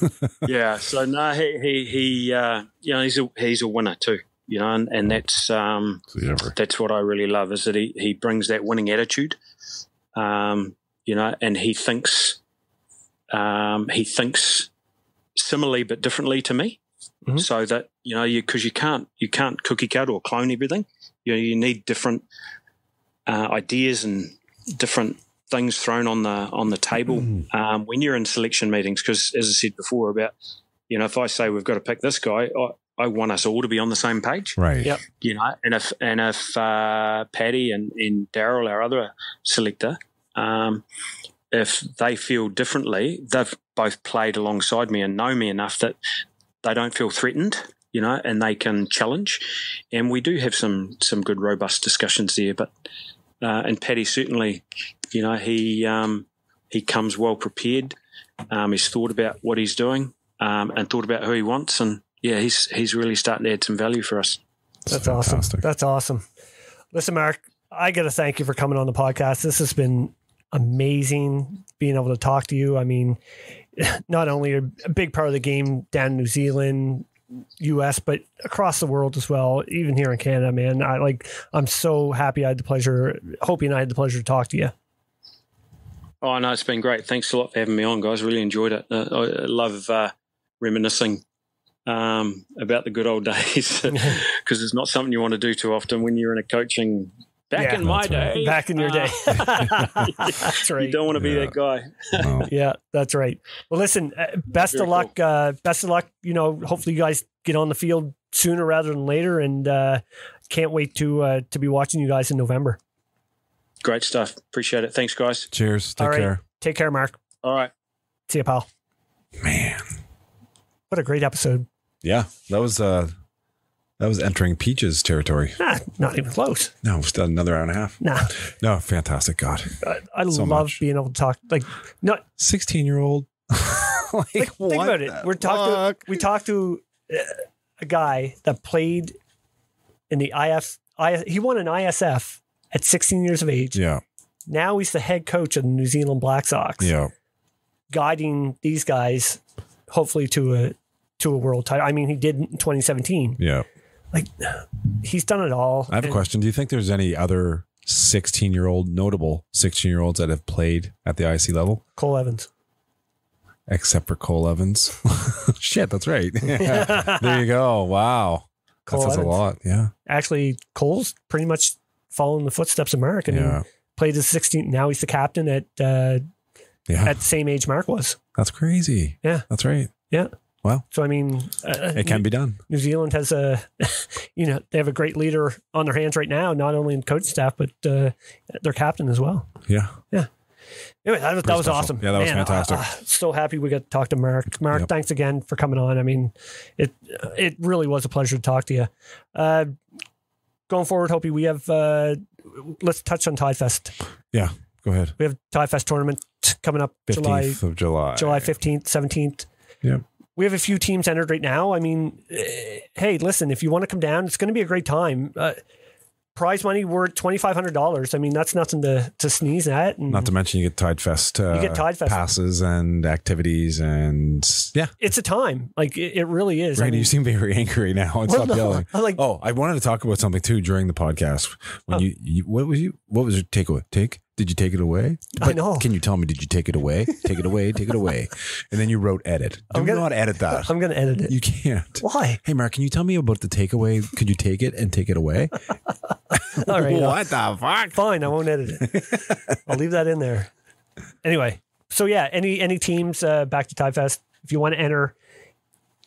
yeah, so no, he he he uh, you know he's a he's a winner too. You know, and, and that's um, So you ever- that's what I really love is that he, he brings that winning attitude. Um, you know, and he thinks um, he thinks similarly but differently to me. Mhm. So that you know, you because you can't you can't cookie cut or clone everything. You know, you need different uh, ideas and different things thrown on the on the table um, when you're in selection meetings. Because as I said before, about you know, if I say we've got to pick this guy, I, I want us all to be on the same page Right. Yep. you know, and if and if uh, Paddy and, and Daryl, our other selector, um, if they feel differently, they've both played alongside me and know me enough that they don't feel threatened, you know, and they can challenge. And we do have some some good robust discussions there. But uh, and Paddy certainly, you know, he um, he comes well prepared. Um, he's thought about what he's doing um, and thought about who he wants, and yeah, he's he's really starting to add some value for us. That's fantastic. awesome. That's awesome. Listen, Mark, I got to thank you for coming on the podcast. This has been amazing being able to talk to you. I mean, not only a big part of the game down in New Zealand, US, but across the world as well, even here in Canada, man. I like I'm so happy I had the pleasure, hoping I had the pleasure to talk to you. Oh, no, it's been great. Thanks a lot for having me on, guys. Really enjoyed it. Uh, I I love uh, reminiscing um, about the good old days because it's not something you want to do too often when you're in a coaching. Back Yeah, in my that's right. day, Back in your uh, day. that's right. you don't want to be Yeah. that guy. Oh, Yeah, that's right. Well, listen, uh, best Very of luck. Uh, best of luck. You know, hopefully you guys get on the field sooner rather than later, and uh, can't wait to uh, to be watching you guys in November. Great stuff. Appreciate it. Thanks, guys. cheers. Take All right. care. Take care, Mark. All right. See you, pal. Man. What a great episode. Yeah. That was uh that was entering Peaches territory. Ah, not even close. No, we still had another hour and a half. Nah, No, fantastic. God. I, I So love much. being able to talk. Like, not 16 year old. like, like, think about it. We're talking. We talked to uh, a guy that played in the IF. I, he won an ISF at 16 years of age. Yeah. Now he's the head coach of the New Zealand Black Sox. Yeah. guiding these guys hopefully to a to a world title. I mean, he did in 2017. Yeah. Like he's done it all. I have a question. Do you think there's any other 16 year old, notable 16 year olds that have played at the ISC level Cole Evans. except for Cole Evans? Shit, that's right. there you go. Wow. That Cole says a lot. Yeah. Actually, Cole's pretty much following the footsteps of Mark. I mean, Yeah. played as 16. Now he's the captain at uh, Yeah. at the same age Mark was. That's crazy. Yeah. That's right. Yeah. Well, So I mean, uh, it can be done. New Zealand has a, you know, they have a great leader on their hands right now, not only in coach staff but uh, their captain as well. Yeah. Yeah. Anyway, that was, that was special. awesome. Yeah, that was Man, fantastic. uh, so happy we got to talk to Mark. Mark, Yep. thanks again for coming on. I mean, it it really was a pleasure to talk to you. Uh, going forward, Hopey, we have uh, let's touch on Tide Fest. Yeah. Go ahead. We have Tide Fest tournament coming up July 15th of July. July fifteenth, seventeenth. Yep. We have a few teams entered right now. I mean, eh, hey, listen, if you want to come down, it's going to be a great time. Uh, prize money, we're twenty five hundred dollars. I mean, that's nothing to to sneeze at. And Not to mention you get Tide Fest, uh, get Tide Fest. passes and activities and yeah. it's a time. Like it, it really is. I Randy, mean- you seem very angry now. And Well, stop no, yelling. I like- oh, I wanted to talk about something too during the podcast. When Oh. you, you, what was you, what was your takeaway? Take? Did you take it away? I know. Can you tell me? Did you take it away? take it away. Take it away. And then you wrote edit. Do I'm gonna- not edit that. I'm going to edit it. You can't. Why? Hey, Mark, can you tell me about the takeaway? Could you take it and take it away? All right. what the fuck? Fine, I won't edit it. I'll leave that in there. Anyway, so yeah, any any teams uh, back to Tide Fest, if you want to enter,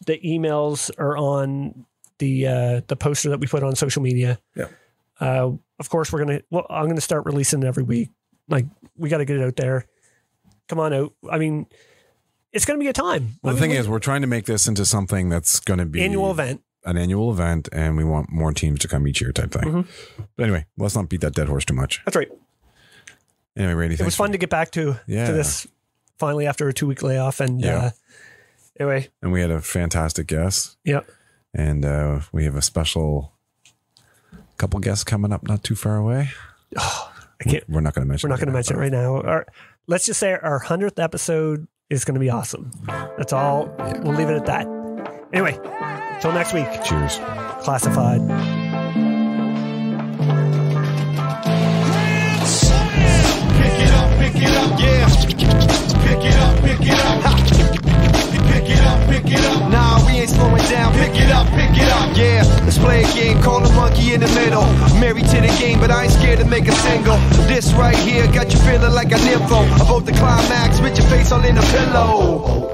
the emails are on the uh, the poster that we put on social media. Yeah. Uh, of course, we're gonna. Well, I'm gonna start releasing every week. Like we got to get it out there. Come on out. I mean, it's gonna be a time. Well, I the mean, thing is, we're trying to make this into something that's going to be annual event. an annual event, and we want more teams to come each year, type thing. Mm-hmm. But anyway, let's not beat that dead horse too much. That's right. Anyway, Randy, It was fun to get back to Yeah. to this finally after a two week layoff. And Yeah. uh, anyway, and we had a fantastic guest, yeah. and uh, we have a special couple guests coming up not too far away. I can't. We're not going to mention. We're not going to mention it right now. Our, let's just say our hundredth episode is going to be awesome. That's all. We'll leave it at that. Anyway, until next week. Cheers. Classified. Pick it up, pick it up, yeah. Pick it up, pick it up. Ha. Pick it up, pick it up. Nah, we ain't slowing down. Pick it up, pick it up. Yeah, let's play a game. Call a monkey in the middle. Married to the game, but I ain't scared to make a single. This right here got you feeling like a nympho. About the climax with your face all in a pillow.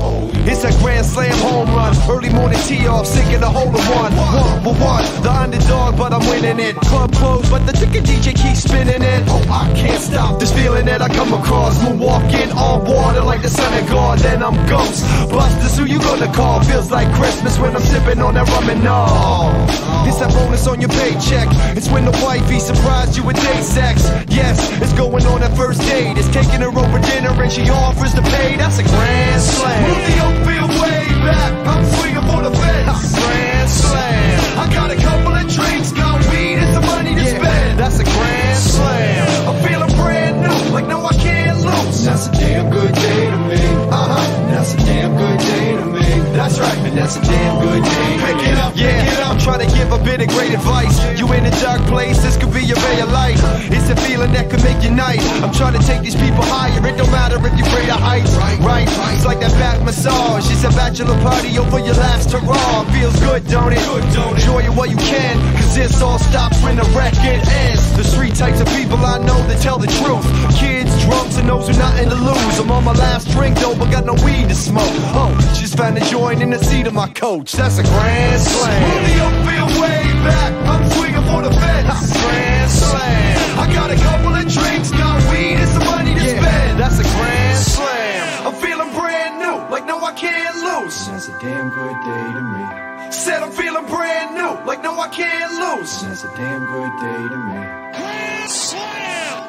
It's a grand slam home run. Early morning tee off, sinking the hole in one. One for one, the underdog, but I'm winning it. Club closed, but the ticket DJ keeps spinning it. Oh, I can't stop this feeling that I come across. Moonwalking on water like the Son of God. Then I'm ghost. Busters, who you gonna call? Feels like Christmas when I'm sipping on that rum and all. It's that bonus on your paycheck. It's when the wifey surprised you with day sex. Yes, it's going on a first date. It's taking her over dinner and she offers to pay. That's a grand slam. Move the oatmeal way back. I'm swinging for the fence. Grand slam. I got a couple of drinks, got weed and some money to spend. That's a grand slam. I'm feeling brand new, like no I can't lose. That's a damn good day to me. Uh huh. That's a damn good day to me. That's right, that's a damn good day. Pick it up, Yeah, pick it up. I'm trying to give a bit of great advice. You in a dark place, this could be your ray of light. It's a feeling that could make you nice. I'm trying to take these people higher. It don't matter if you're afraid of heights, right? right? It's like that back massage. It's a bachelor party over your last hurrah. Feels good, don't it? Good, don't? Enjoy it while you can, cause this all stops when the record ends. The three types of people I know that tell the truth. Kids, drunks, and those who nothing to lose. I'm on my last drink though, but got no weed to smoke. Oh, just found a joint in the seat of my coach. That's a grand Move slam. the oatmeal way back. I'm swinging for the fence. Grand slam. I got a couple of drinks, got weed and some money to Yeah, spend. that's a grand slam. I'm feeling brand new, like no I can't lose. That's a damn good day to me. Said I'm feeling brand new, like no I can't lose. That's a damn good day to me. Grand slam.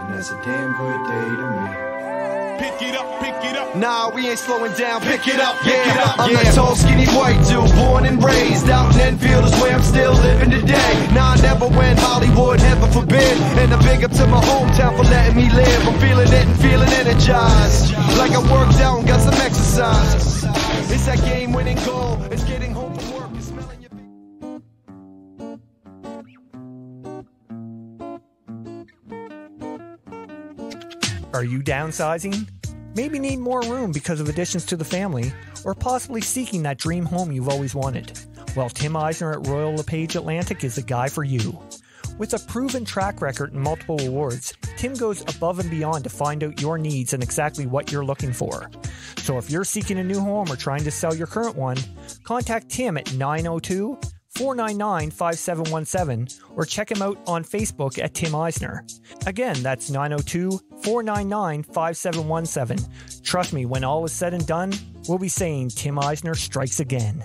And that's a damn good day to me. Pick it up, pick it up. Nah, we ain't slowing down. Pick it up, pick yeah. it up, I'm yeah. that tall, skinny white dude, born and raised out in Enfield is where I'm still living today. Nah, I never went Hollywood, heaven forbid. And a big up to my hometown for letting me live. I'm feeling it and feeling energized, like I worked out and got some exercise. It's that game-winning goal. It's getting home Are you downsizing? Maybe need more room because of additions to the family, or possibly seeking that dream home you've always wanted? Well, Tim Eisner at Royal LePage Atlantic is the guy for you. With a proven track record and multiple awards, Tim goes above and beyond to find out your needs and exactly what you're looking for. So if you're seeking a new home or trying to sell your current one, contact Tim at 902 499 5717 or check him out on Facebook at Tim Eisner. Again, that's 902 499 5717. Trust me, when all is said and done, we'll be saying Tim Eisner strikes again.